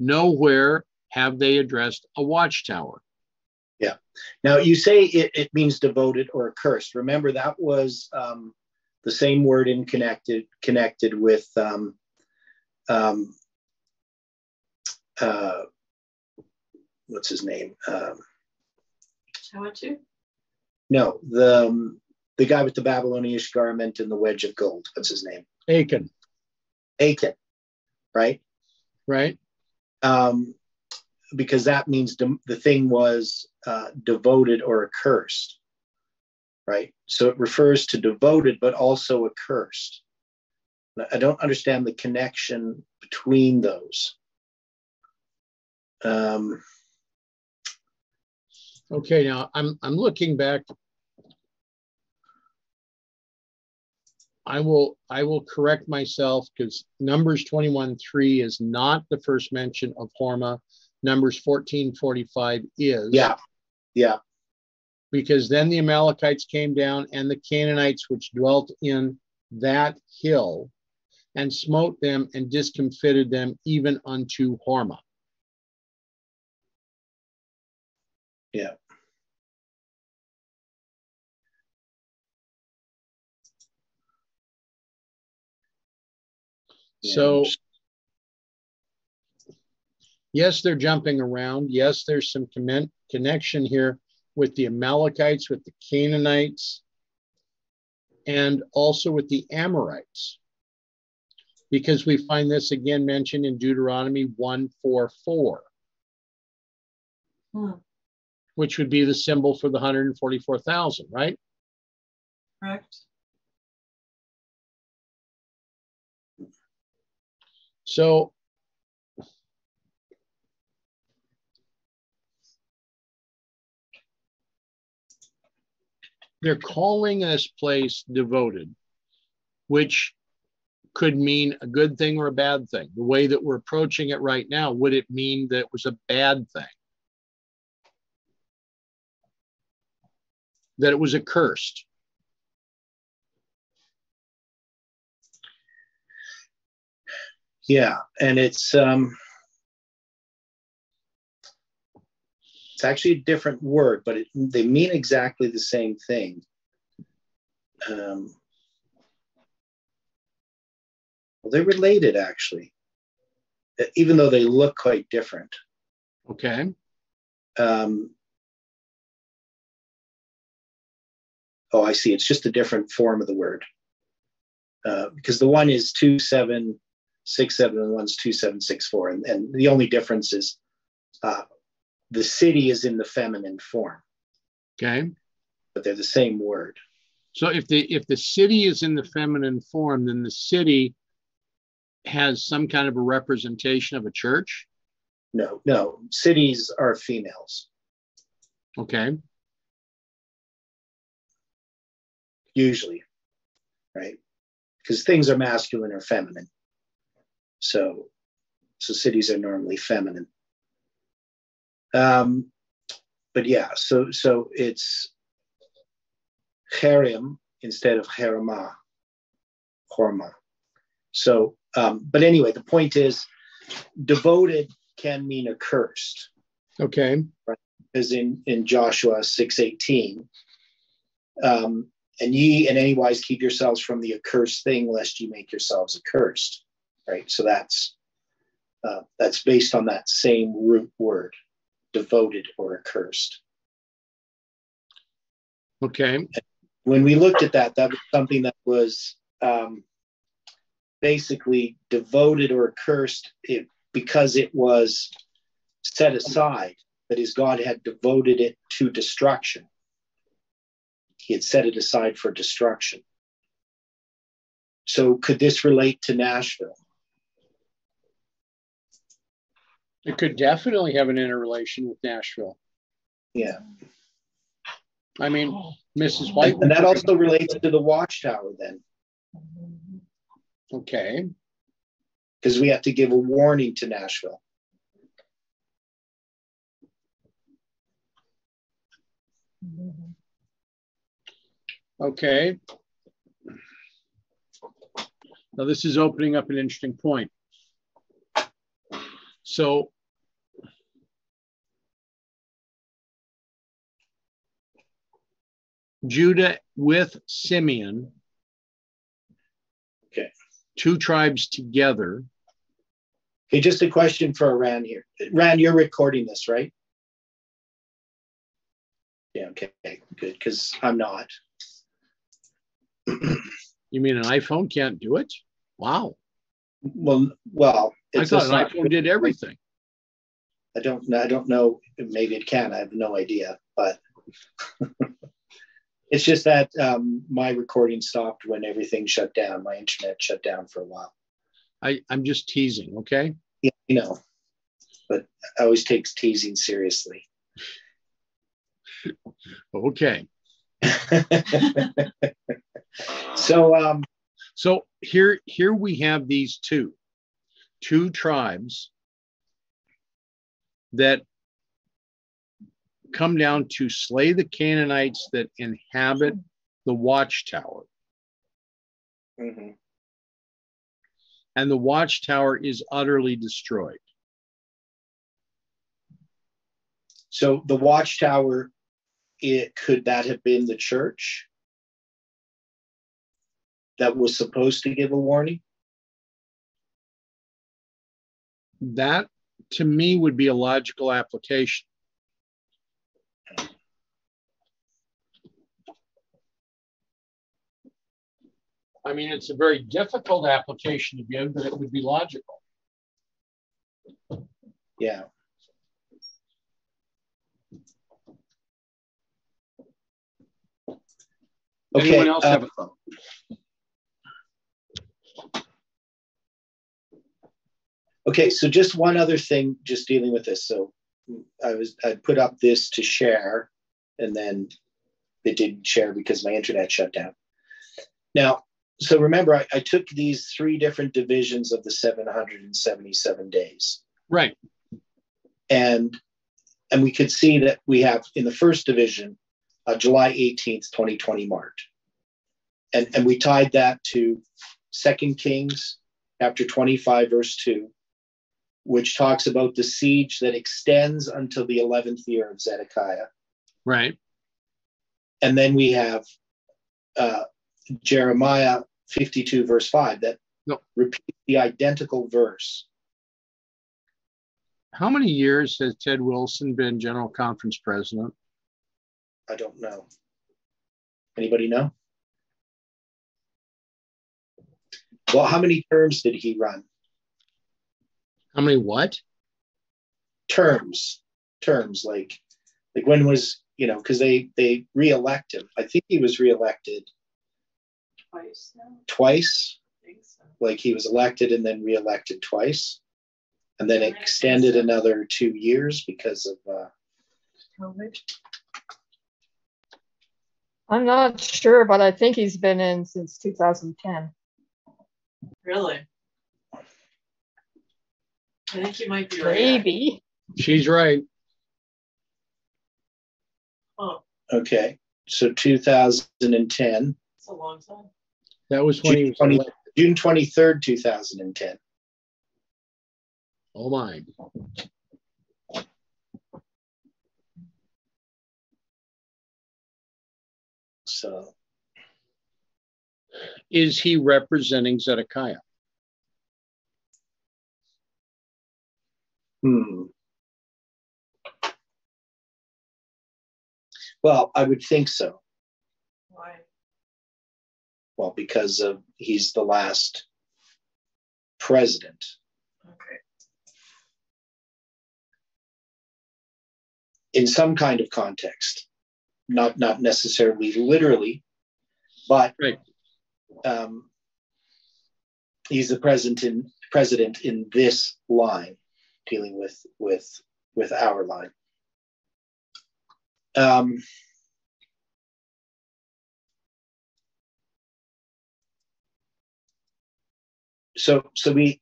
Nowhere have they addressed a watchtower. Yeah. Now, you say it, it means devoted or accursed. Remember, that was um, the same word in connected connected with um, um, uh, what's his name? Um, Shawatu? no, the um, the guy with the Babylonish garment and the wedge of gold. What's his name? Achan, Achan, right? right? Um, because that means de- the thing was uh, devoted or accursed, right? So it refers to devoted, but also accursed. I don't understand the connection between those. Um, Okay, now I'm I'm looking back. I will I will correct myself because Numbers 21 3 is not the first mention of Horma. Numbers 14 45 is. Yeah. Yeah. Because then the Amalekites came down and the Canaanites which dwelt in that hill and smote them and discomfited them even unto Horma. Yeah. So, yes, they're jumping around. Yes, there's some comment, connection here with the Amalekites, with the Canaanites, and also with the Amorites. Because we find this again mentioned in Deuteronomy 1 4 4, Hmm. which would be the symbol for the 144,000, right? Correct. So they're calling this place devoted, which could mean a good thing or a bad thing. The way that we're approaching it right now, would it mean that it was a bad thing? That it was accursed? Yeah, and it's um it's actually a different word, but it, they mean exactly the same thing. Um, well, they're related actually, even though they look quite different. Okay. Um, oh, I see. It's just a different form of the word. Uh, because the one is two seven six seven and one's two seven six four, and, and the only difference is uh, the city is in the feminine form, Okay. but they're the same word. So if the if the city is in the feminine form, then the city has some kind of a representation of a church. No, no, cities are females Okay. usually, right? Because things are masculine or feminine. So, so cities are normally feminine. Um, but yeah, so so it's Cherim instead of Cherima, Horma. So, um, but anyway, the point is, devoted can mean accursed, Okay. as in in Joshua six eighteen. Um, and ye in any wise keep yourselves from the accursed thing, lest ye make yourselves accursed. Right. So that's uh, that's based on that same root word, devoted or accursed. Okay. when we looked at that, that was something that was um, basically devoted or accursed it, because it was set aside. That is, God had devoted it to destruction. He had set it aside for destruction. So, could this relate to Nashville? It could definitely have an interrelation with Nashville. Yeah. I mean, Mrs. White. And that also relates to the watchtower, then, Okay. because we have to give a warning to Nashville. Okay. Now, this is opening up an interesting point. So, Judah with Simeon, Okay. two tribes together. Okay, just a question for Rand here. Rand, you're recording this, right? Yeah, okay, good, because I'm not. *clears throat* You mean an iPhone can't do it? Wow. Well, well, I it's thought an not- iPhone did everything. I don't, I don't know. Maybe it can. I have no idea, but *laughs* it's just that um, my recording stopped when everything shut down. My internet shut down for a while. I, I'm just teasing, okay? Yeah, you know, but I always takes teasing seriously. Okay. *laughs* so um So here, here we have these two, two tribes that come down to slay the Canaanites that inhabit the watchtower. Mhm. And the watchtower is utterly destroyed. So the watchtower, it could that have been the church that was supposed to give a warning? That to me would be a logical application. I mean, it's a very difficult application to give, but it would be logical. Yeah. Anyone Okay, else uh, have a thought? Okay, so just one other thing, just dealing with this. So I was I put up this to share, and then it didn't share because my internet shut down. Now, so remember, I, I took these three different divisions of the 777 days, Right. and and we could see that we have in the first division, uh, July 18th, 2020 marked, and and we tied that to Second Kings chapter 25, verse 2 which talks about the siege that extends until the 11th year of Zedekiah. Right. And then we have uh, Jeremiah 52, verse 5, that No. repeats the identical verse. How many years has Ted Wilson been general conference president? I don't know. Anybody know? Well, how many terms did he run? How many what? Terms, terms like, like when was you know because they they reelect him. I think he was reelected Twice now, twice. I think so. like he was elected and then reelected twice and then Yeah, extended so. another two years because of uh, COVID. I'm not sure, but I think he's been in since 2010. Really? I think you might be right. Maybe. She's right. Oh, okay so 2010 it's a long time. That was when he June, was 20 elected. June 23rd 2010 Oh my. so Is he representing Zedekiah? hmm. well i would think so? Well because of he's the last president Okay. in some kind of context, not not necessarily literally, but Right. um, he's the president in president in this line, dealing with with with our line. Um, so so we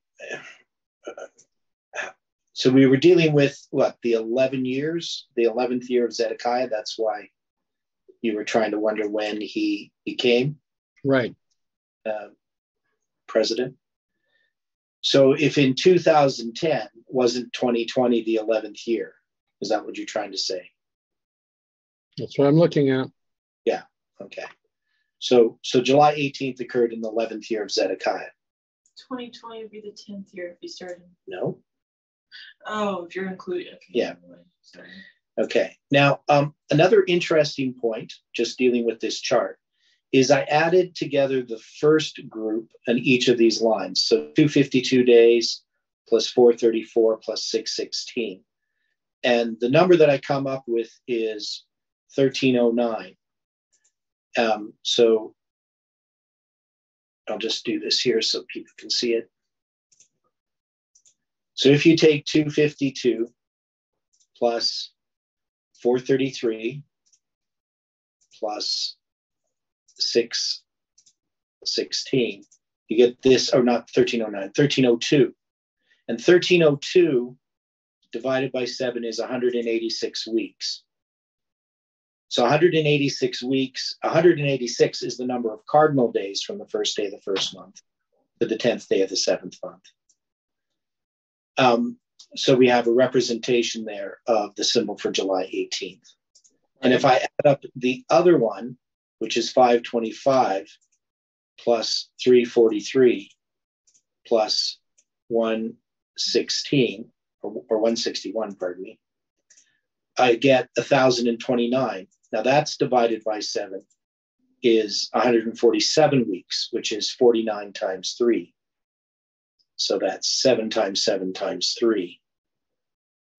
so we were dealing with what the 11 years the 11th year of zedekiah. That's why you were trying to wonder when he became Right. uh, president. So if in 2010 wasn't 2020 the 11th year is that what you're trying to say? That's what I'm looking at. Yeah, okay. So so july 18th occurred in the 11th year of zedekiah 2020 would be the 10th year if you started. no Oh, if you're including. Okay, Yeah. Sorry. Okay. Now, um, another interesting point, just dealing with this chart, is I added together the first group on each of these lines. So 252 days plus 434 plus 616. And the number that I come up with is 1309. Um, so I'll just do this here so people can see it. So if you take 252 plus 433 plus 616 you get this, or not 1309, 1302. And 1302 divided by seven is 186 weeks. So 186 weeks, 186 is the number of cardinal days from the first day of the first month to the 10th day of the seventh month. Um, so we have a representation there of the symbol for July 18th. And if I add up the other one, which is 525 plus 343 plus 116, or, or 161, pardon me, I get 1,029. Now that's divided by seven is 147 weeks, which is 49 times three. So that's seven times seven times three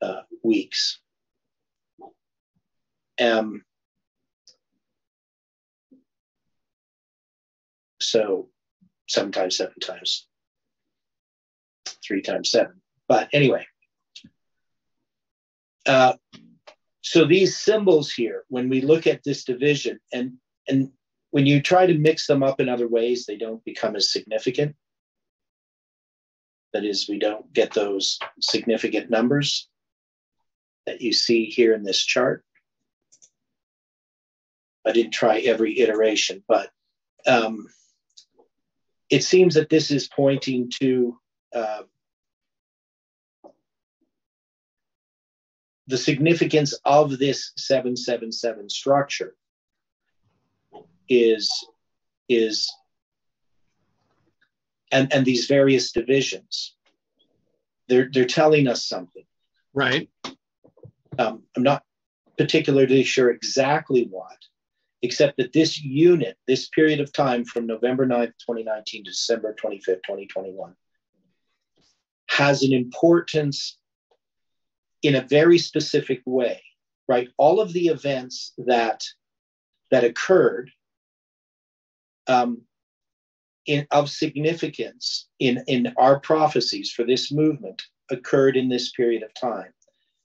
uh, weeks. Um, so seven times seven times three times seven. But anyway, uh, so these symbols here, when we look at this division, and and when you try to mix them up in other ways, they don't become as significant. That is, we don't get those significant numbers that you see here in this chart. I didn't try every iteration, but um, it seems that this is pointing to uh, the significance of this 777 structure is is and and these various divisions they're they're telling us something Right. um, i'm not particularly sure exactly what except that this unit this period of time from november 9th 2019 to december 25th 2021 has an importance in a very specific way, right? All of the events that that occurred um, in of significance in in our prophecies for this movement occurred in this period of time.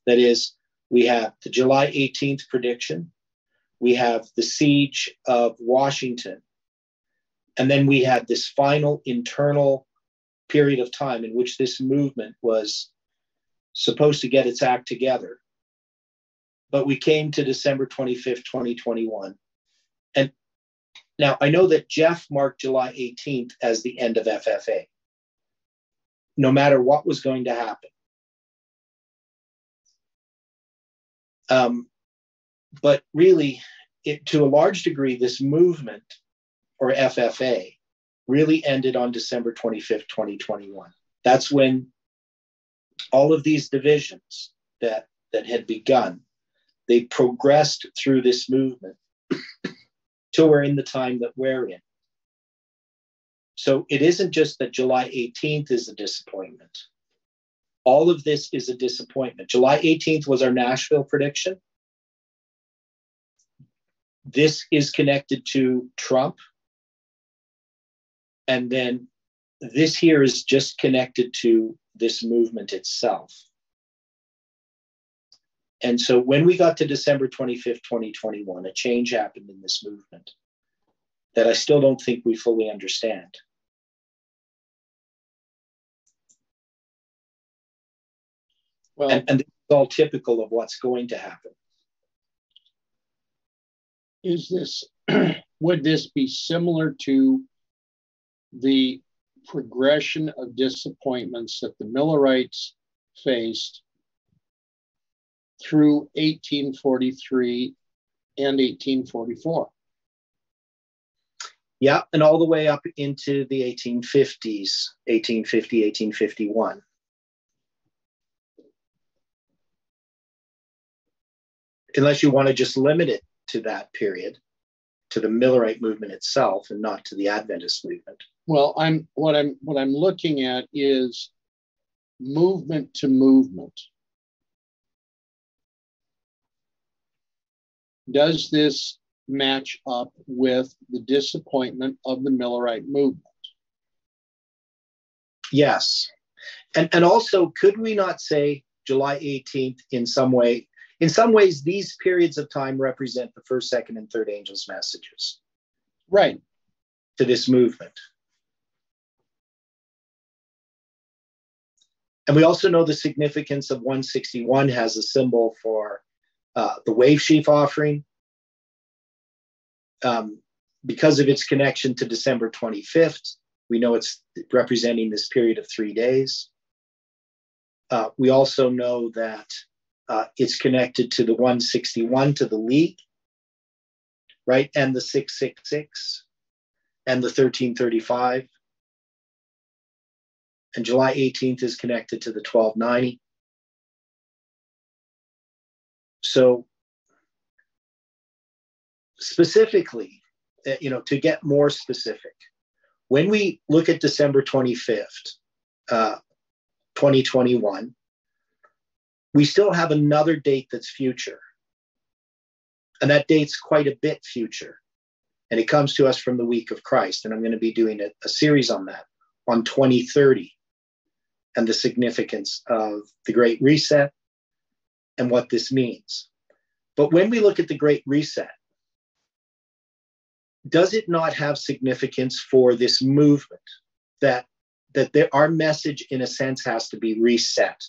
That is, we have the July 18th prediction, we have the siege of Washington, and then we had this final internal period of time in which this movement was supposed to get its act together. But we came to December 25th, 2021. And now I know that Jeff marked July 18th as the end of FFA, no matter what was going to happen. Um, but really, it, to a large degree, this movement or FFA really ended on December 25th, 2021. That's when all of these divisions that, that had begun, they progressed through this movement *clears throat* till we're in the time that we're in. So it isn't just that July 18th is a disappointment. All of this is a disappointment. July 18th was our Nashville prediction. This is connected to Trump. And then this here is just connected to this movement itself. And so when we got to December 25th, 2021, a change happened in this movement that I still don't think we fully understand. Well, And, and this is all typical of what's going to happen. is this, *clears throat* would this be similar to the progression of disappointments that the Millerites faced through 1843 and 1844? Yeah, and all the way up into the 1850s, 1850, 1851. Unless you want to just limit it to that period, to the Millerite movement itself and not to the Adventist movement. Well, I'm what I'm what I'm looking at is movement to movement. Does this match up with the disappointment of the Millerite movement? Yes. And, and also, could we not say July 18th in some way? In some ways, these periods of time represent the first, second, and third angels' messages. Right. To this movement. And we also know the significance of 161 has a symbol for uh, the wave sheaf offering. Um, because of its connection to December 25th, we know it's representing this period of three days. Uh, we also know that uh, it's connected to the 161 to the league, right? And the 666 and the 1335. And July 18th is connected to the 1290. So, specifically, uh, you know, to get more specific, when we look at December 25th, uh, 2021, we still have another date that's future. And that date's quite a bit future. And it comes to us from the week of Christ. And I'm going to be doing a, a series on that on 2030 and the significance of the Great Reset and what this means. But when we look at the Great Reset, does it not have significance for this movement that that there, our message in a sense has to be reset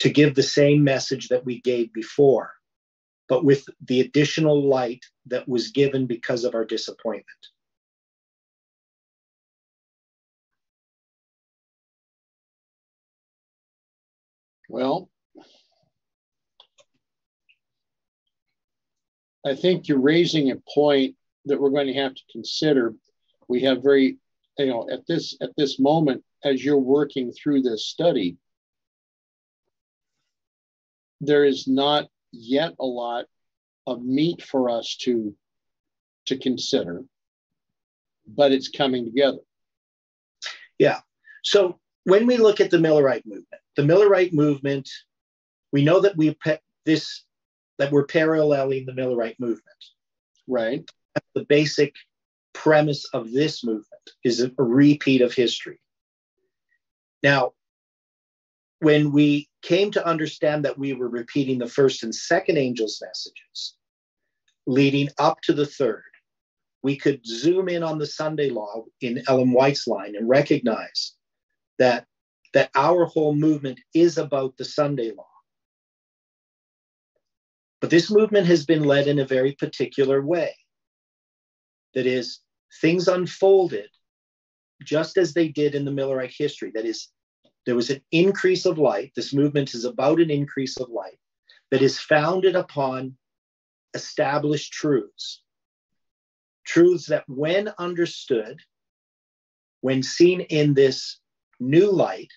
to give the same message that we gave before but with the additional light that was given because of our disappointment Well, I think you're raising a point that we're going to have to consider. We have very, you know, at this at this moment, as you're working through this study, there is not yet a lot of meat for us to to consider, but it's coming together. Yeah. So when we look at the Millerite movement, the Millerite movement, we know that we this that we're paralleling the Millerite movement. Right. The basic premise of this movement is a repeat of history. Now, when we came to understand that we were repeating the first and second angel's messages leading up to the third, we could zoom in on the Sunday law in Ellen White's line and recognize that, that our whole movement is about the Sunday law. But this movement has been led in a very particular way. That is, things unfolded just as they did in the Millerite history. That is, there was an increase of light. This movement is about an increase of light that is founded upon established truths. Truths that, when understood, when seen in this new light,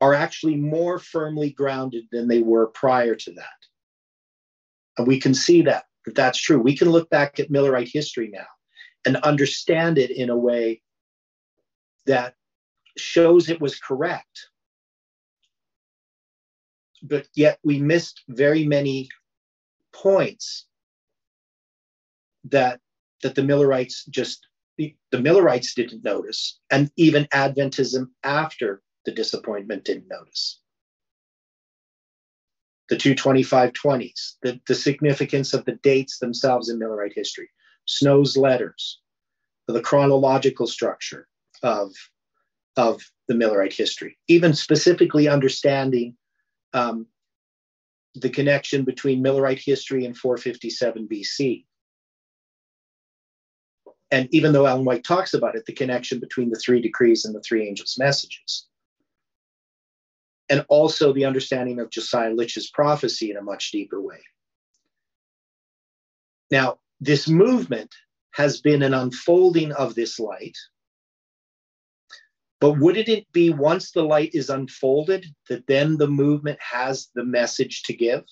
are actually more firmly grounded than they were prior to that. And we can see that, that that's true. We can look back at Millerite history now and understand it in a way that shows it was correct. But yet we missed very many points that that the Millerites just the, Millerites didn't notice, and even Adventism after the disappointment didn't notice. The 22520s, the, the significance of the dates themselves in Millerite history, Snow's letters, the chronological structure of of the Millerite history, even specifically understanding um, the connection between Millerite history and 457 BC. And even though Ellen White talks about it, the connection between the three decrees and the three angels' messages. And also the understanding of Josiah Litch's prophecy in a much deeper way. Now, this movement has been an unfolding of this light but wouldn't it be once the light is unfolded that then the movement has the message to give?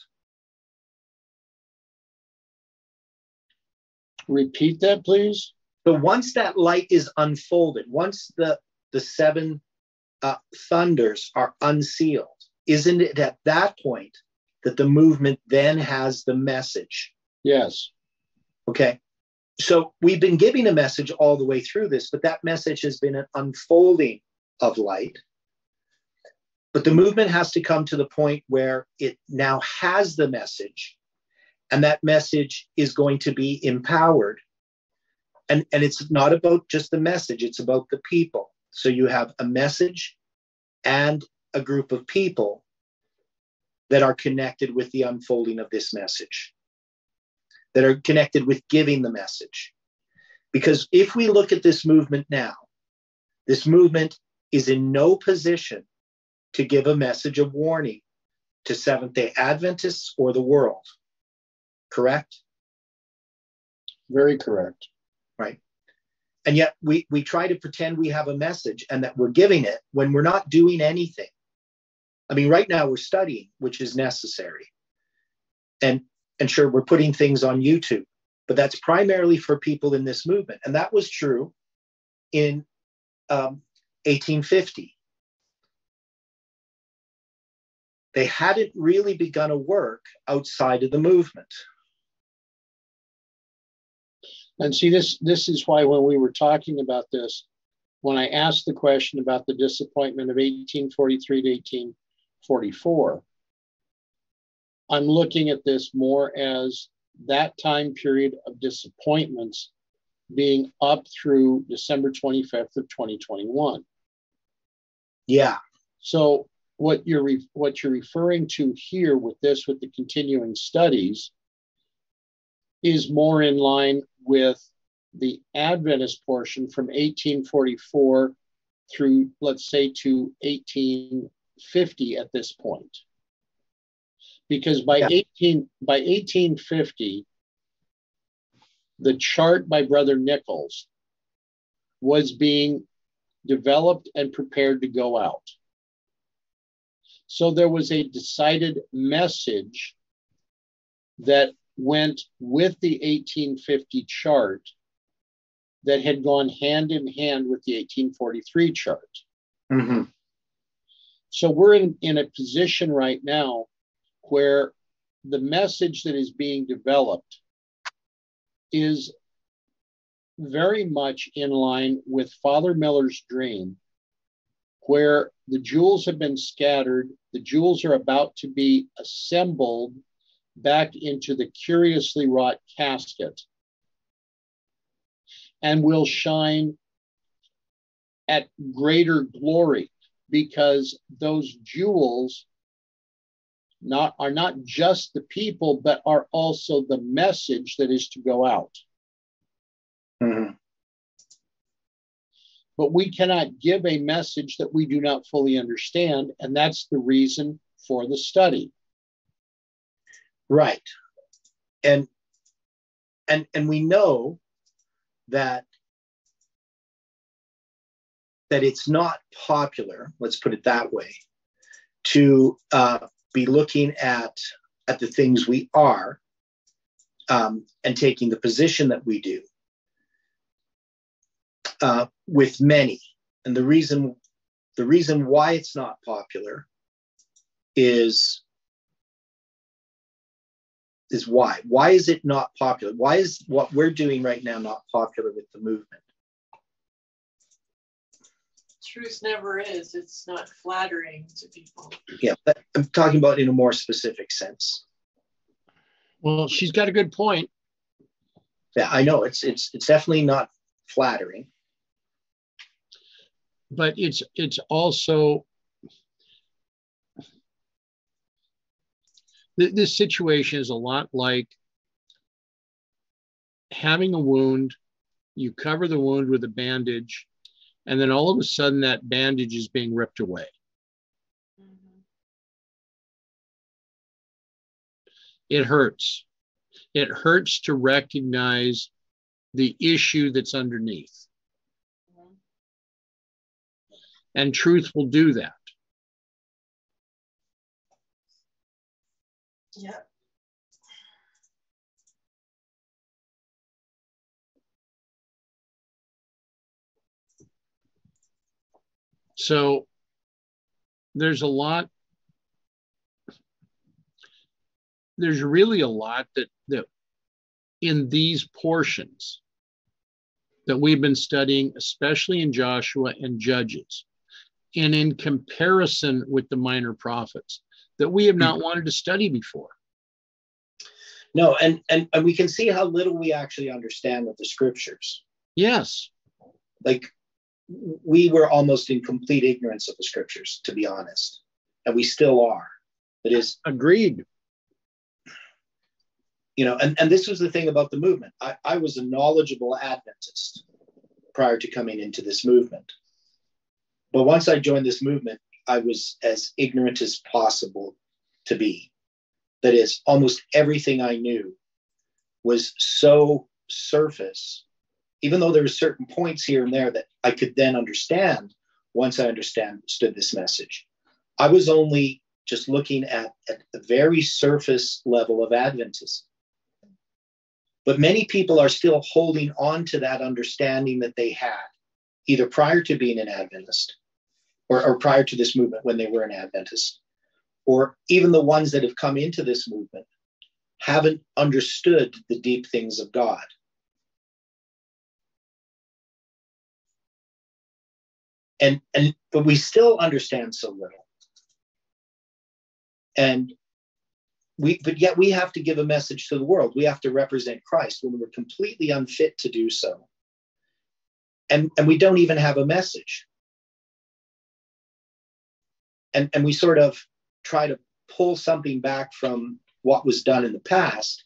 Repeat that, please. So once that light is unfolded, once the the seven uh, thunders are unsealed, isn't it at that point that the movement then has the message? Yes. Okay. So we've been giving a message all the way through this, but that message has been an unfolding of light. But the movement has to come to the point where it now has the message, and that message is going to be empowered. And, and it's not about just the message, it's about the people. So you have a message and a group of people that are connected with the unfolding of this message, that are connected with giving the message. Because if we look at this movement now, this movement is in no position to give a message of warning to Seventh day Adventists or the world. Correct? Very correct. Right. And yet we, we try to pretend we have a message and that we're giving it when we're not doing anything. I mean, right now we're studying, which is necessary. And and sure, we're putting things on YouTube, but that's primarily for people in this movement. And that was true in um, 1850. They hadn't really begun a work outside of the movement. And see, this this is why when we were talking about this, when I asked the question about the disappointment of 1843 to 1844, I'm looking at this more as that time period of disappointments being up through December 25th of 2021. Yeah. So what you're re- what you're referring to here with this with the continuing studies is more in line with the Adventist portion from 1844 through let's say to 1850 at this point because by yeah. 18 by 1850 the chart by brother nichols was being developed and prepared to go out so there was a decided message that went with the 1850 chart that had gone hand in hand with the 1843 chart. Mm-hmm. So we're in, in a position right now where the message that is being developed is very much in line with Father Miller's dream, where the jewels have been scattered, the jewels are about to be assembled back into the curiously wrought casket and will shine at greater glory because those jewels not are not just the people but are also the message that is to go out. Mm-hmm. but we cannot give a message that we do not fully understand and that's the reason for the study. Right. And and and we know that that it's not popular let's put it that way to uh, be looking at at the things we are um, and taking the position that we do uh, with many. And the reason the reason why it's not popular is is why. Why is it not popular? Why is what we're doing right now not popular with the movement truth never is. It's not flattering to people. Yeah, I'm talking about in a more specific sense. Well, she's got a good point. Yeah, I know it's it's it's definitely not flattering. But it's it's also this situation is a lot like having a wound. You cover the wound with a bandage, and then all of a sudden that bandage is being ripped away. Mm-hmm. It hurts. It hurts to recognize the issue that's underneath. Mm-hmm. And truth will do that. Yeah. So there's a lot, there's really a lot that, that in these portions that we've been studying, especially in Joshua and Judges, and in comparison with the minor prophets that we have not mm-hmm. wanted to study before. No, and, and and we can see how little we actually understand of the scriptures. Yes. Like we were almost in complete ignorance of the scriptures, to be honest. and we still are. It is Agreed. you know, and, and this was the thing about the movement. I, I was a knowledgeable Adventist prior to coming into this movement. But once I joined this movement, I was as ignorant as possible to be. That is, almost everything I knew was so surface, even though there were certain points here and there that I could then understand once I understood this message. I was only just looking at, at a very surface level of Adventism. But many people are still holding on to that understanding that they had, either prior to being an Adventist or, or prior to this movement when they were an Adventist, or even the ones that have come into this movement haven't understood the deep things of God. And, and but we still understand so little. And we but yet we have to give a message to the world. We have to represent christ when we're completely unfit to do so. And and we don't even have a message. And and we sort of try to pull something back from what was done in the past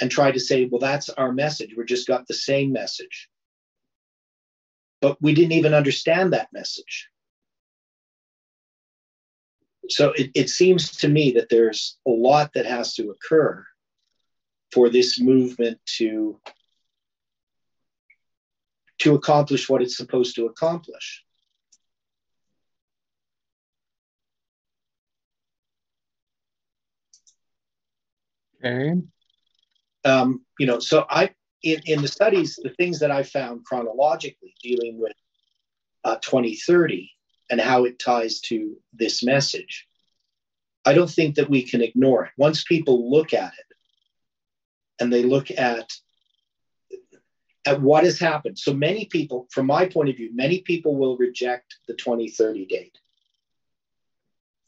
and try to say well that's our message. We're just got the same message but we didn't even understand that message so it, it seems to me that there's a lot that has to occur for this movement to to accomplish what it's supposed to accomplish Okay. um, you know so i in, in the studies the things that i found chronologically dealing with uh, 2030 and how it ties to this message. I don't think that we can ignore it. Once people look at it and they look at at what has happened. So many people, from my point of view, many people will reject the 2030 date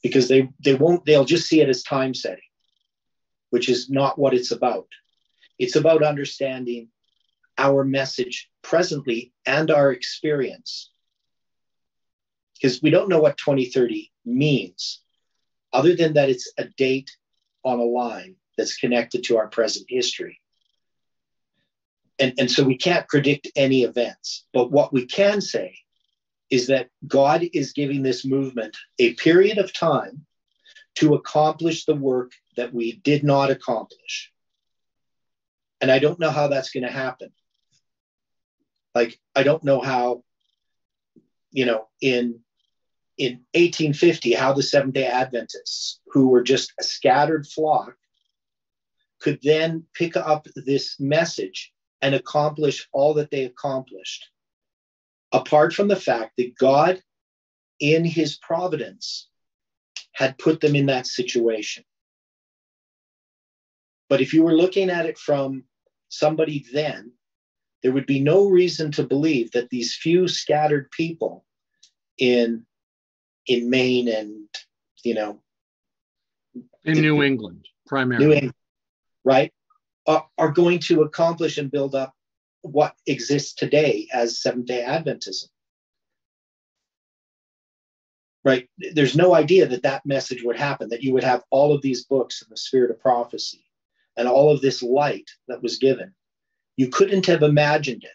because they, they won't, they'll just see it as time setting, which is not what it's about. It's about understanding our message presently and our experience because we don't know what 2030 means, other than that it's a date on a line that's connected to our present history. And, and so we can't predict any events. But what we can say is that God is giving this movement a period of time to accomplish the work that we did not accomplish. And I don't know how that's going to happen. Like, I don't know how, you know, in in 1850 how the Seventh day Adventists, who were just a scattered flock, could then pick up this message and accomplish all that they accomplished. Apart from the fact that God, in his providence, had put them in that situation. But if you were looking at it from somebody then, there would be no reason to believe that these few scattered people in in Maine and you know in New England primarily. New England, right, are, are going to accomplish and build up what exists today as Seventh Day Adventism. Right, there's no idea that that message would happen. That you would have all of these books in the spirit of prophecy, and all of this light that was given. You couldn't have imagined it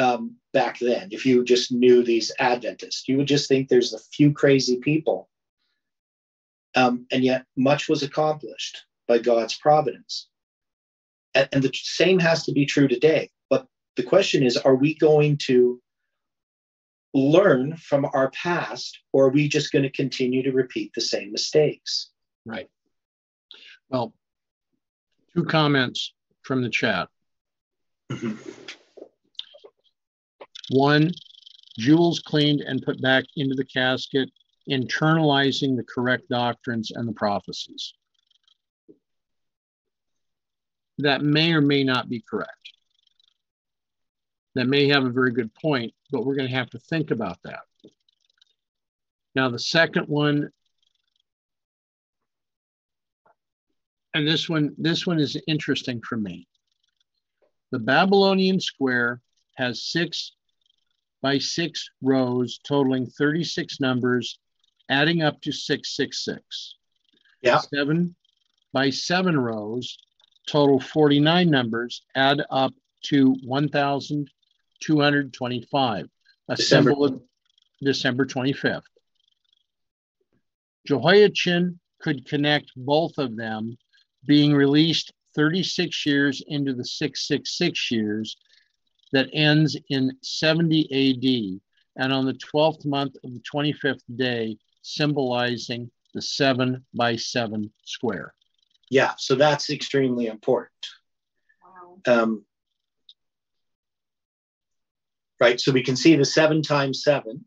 um, back then if you just knew these Adventists. You would just think there's a few crazy people. Um, and yet, much was accomplished by God's providence. And, and the same has to be true today. But the question is are we going to learn from our past, or are we just going to continue to repeat the same mistakes? Right. Well, two comments from the chat. One, jewels cleaned and put back into the casket, internalizing the correct doctrines and the prophecies. That may or may not be correct. That may have a very good point, but we're going to have to think about that. Now, the second one, and this one, this one is interesting for me. The Babylonian square has six by six rows totaling 36 numbers adding up to 666. Yeah. Seven by seven rows, total 49 numbers, add up to 1,225, a December. symbol of December 25th. Jehoiachin could connect both of them, being released 36 years into the 666 years that ends in 70 AD, and on the 12th month of the 25th day, symbolizing the seven by seven square. Yeah, so that's extremely important. Wow. Um, right, so we can see the seven times seven,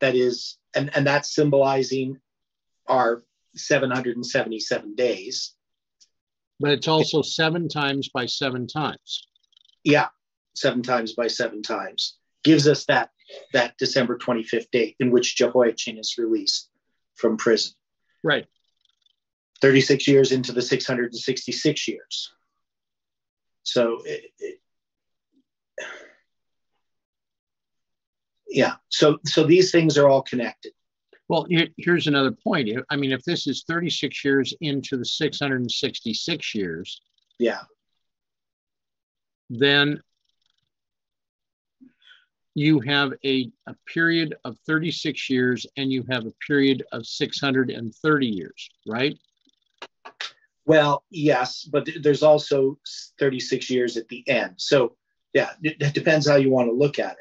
that is, and, and that's symbolizing our 777 days. But it's also seven times by seven times. Yeah, seven times by seven times gives us that that December 25th date in which Jehoiachin is released from prison. Right. 36 years into the 666 years. So, it, it- yeah. So, so these things are all connected. Well, here, here's another point. I mean, if this is 36 years into the 666 years, Yeah. then you have a, a period of 36 years and you have a period of 630 years, right? Well, yes, but there's also 36 years at the end. So, yeah, it, it depends how you want to look at it.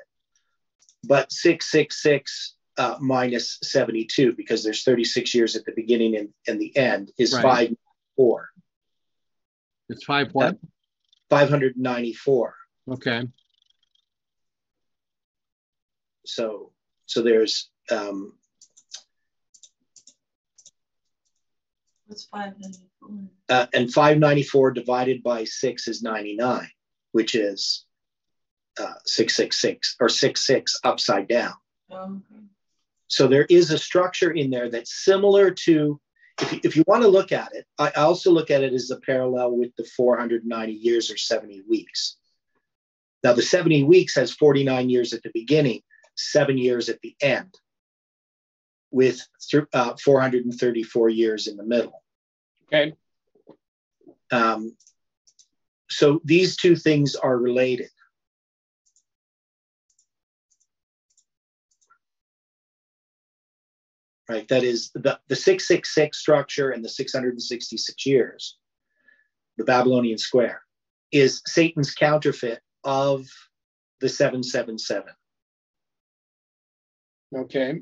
But 666 uh, minus 72, because there's 36 years at the beginning and, and the end, is Right. five four, It's five what? 594. Okay. So, so there's um, What's five ninety-four? uh, and 594 divided by six is 99, which is uh, 666 or 66 upside down. Oh, okay. So there is a structure in there that's similar to, if you, if you want to look at it, I also look at it as a parallel with the 490 years or 70 weeks. Now, the 70 weeks has 49 years at the beginning, seven years at the end, with th- uh, 434 years in the middle. Okay. Um, so these two things are related. Right, that is the, the 666 structure and the 666 years, the Babylonian square, is Satan's counterfeit of the 777. Okay.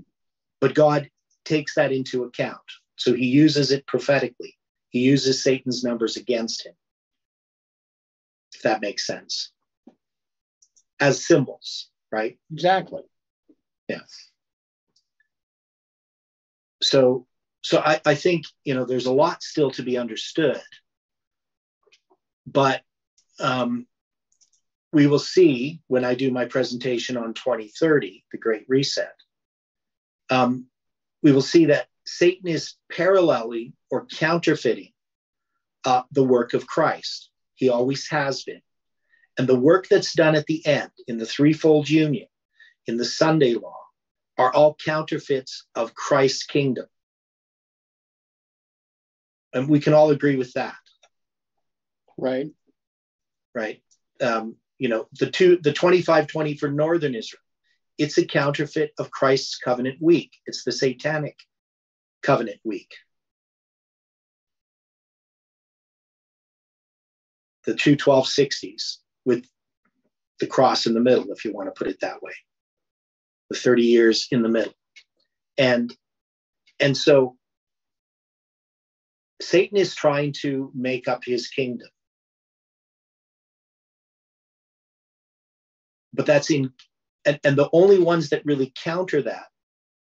But God takes that into account. So he uses it prophetically. He uses Satan's numbers against him. If that makes sense. As symbols, right? Exactly. Yeah. So so I, I think you know there's a lot still to be understood. But um, we will see when I do my presentation on 2030, the Great Reset. Um, we will see that Satan is paralleling or counterfeiting uh, the work of Christ. He always has been. And the work that's done at the end in the threefold union, in the Sunday law, are all counterfeits of Christ's kingdom. And we can all agree with that, Right. right? Um, you know, the two, the 2520 for Northern Israel, it's a counterfeit of Christ's covenant week. It's the satanic covenant week. The two 1260s with the cross in the middle, if you want to put it that way. The 30 years in the middle. And and so Satan is trying to make up his kingdom. But that's in and, and the only ones that really counter that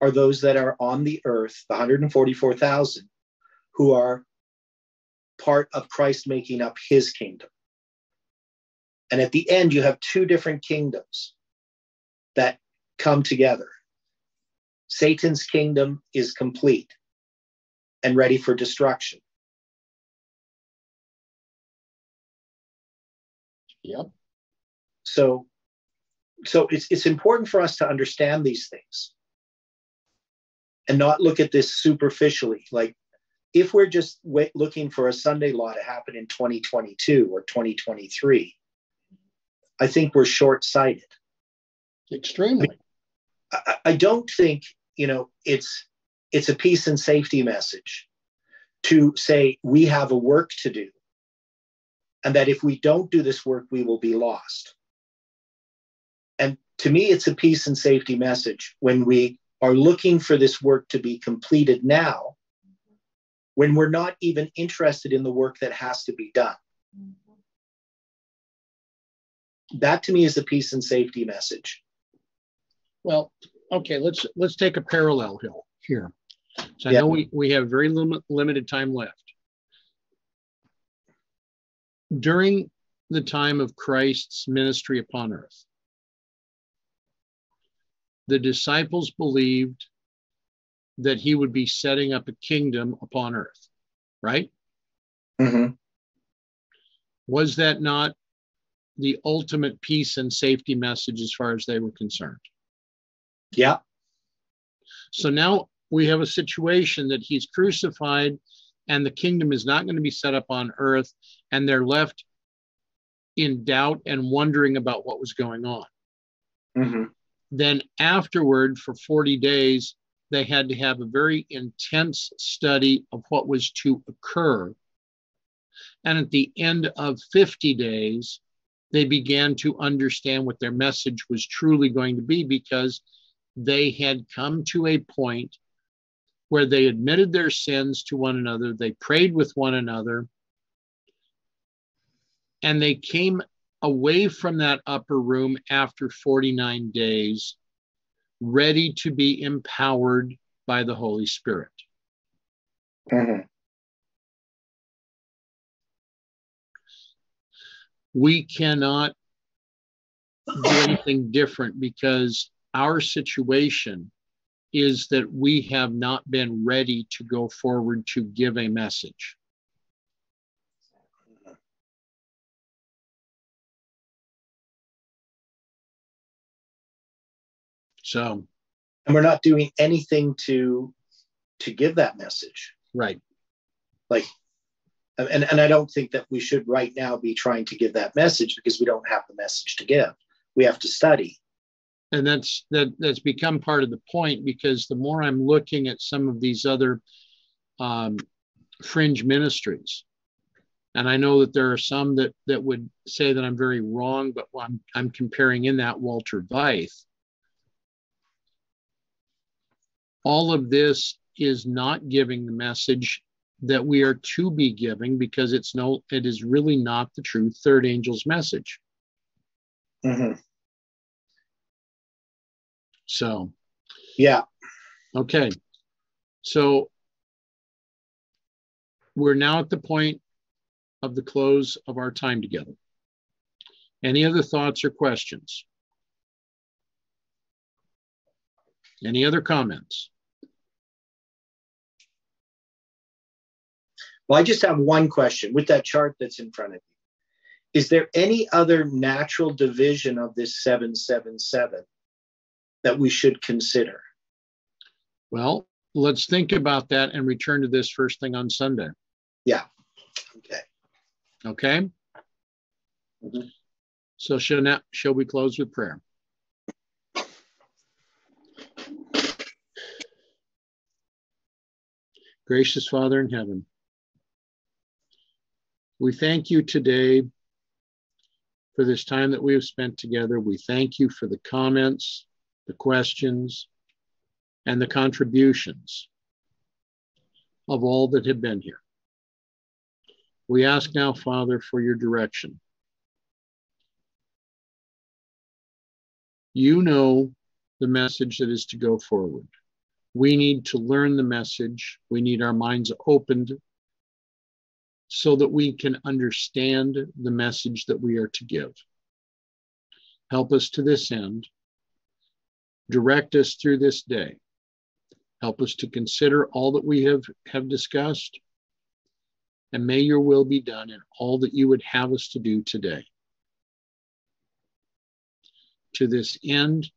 are those that are on the earth, the 144,000, who are part of Christ making up his kingdom. And at the end, you have two different kingdoms that come together. Satan's kingdom is complete and ready for destruction. Yep. So, so it's, it's important for us to understand these things. and not look at this superficially. Like if we're just wait, looking for a Sunday law to happen in 2022 or 2023, I think we're short sighted. Extremely. I, I don't think, you know, it's it's a peace and safety message to say we have a work to do and that if we don't do this work, we will be lost. And to me, it's a peace and safety message when we are looking for this work to be completed now, when we're not even interested in the work that has to be done. Mm-hmm. That to me is a peace and safety message. Well, okay, let's let's take a parallel hill here. So I know we, we have very lim- limited time left. During the time of Christ's ministry upon earth, the disciples believed that he would be setting up a kingdom upon earth, right? Mm-hmm. Was that not the ultimate peace and safety message as far as they were concerned? Yeah. So now we have a situation that he's crucified and the kingdom is not going to be set up on earth, and they're left in doubt and wondering about what was going on. Mm-hmm. Then, afterward, for 40 days, they had to have a very intense study of what was to occur. And at the end of 50 days, they began to understand what their message was truly going to be because they had come to a point where they admitted their sins to one another, they prayed with one another, and they came away from that upper room after 49 days, ready to be empowered by the Holy Spirit. Mm-hmm. We cannot do anything different because our situation is that we have not been ready to go forward to give a message. So, And we're not doing anything to to give that message. right. Like and, and I don't think that we should right now be trying to give that message because we don't have the message to give. We have to study. And that's that that's become part of the point because the more i'm looking at some of these other um, fringe ministries and i know that there are some that that would say that i'm very wrong but i'm, I'm comparing in that walter Veith. all of this is not giving the message that we are to be giving because it's no it is really not the true third angel's message Mm-hmm. So Yeah. Okay. So we're now at the point of the close of our time together. Any other thoughts or questions? Any other comments? Well, I just have one question with that chart that's in front of you. Is there any other natural division of this 777 that we should consider? Well, let's think about that and return to this first thing on Sunday. Yeah. Okay. Okay? Mhm. So shall now shall we close with prayer? Gracious Father in heaven, we thank you today for this time that we have spent together. We thank you for the comments, the questions, and the contributions of all that have been here. We ask now, Father, for your direction. You know the message that is to go forward. We need to learn the message. We need our minds opened so that we can understand the message that we are to give. Help us to this end. Direct us through this day. Help us to consider all that we have, have discussed. And may your will be done in all that you would have us to do today. To this end,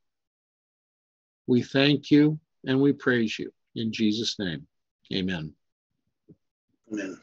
we thank you and we praise you. In Jesus' name, amen. Amen.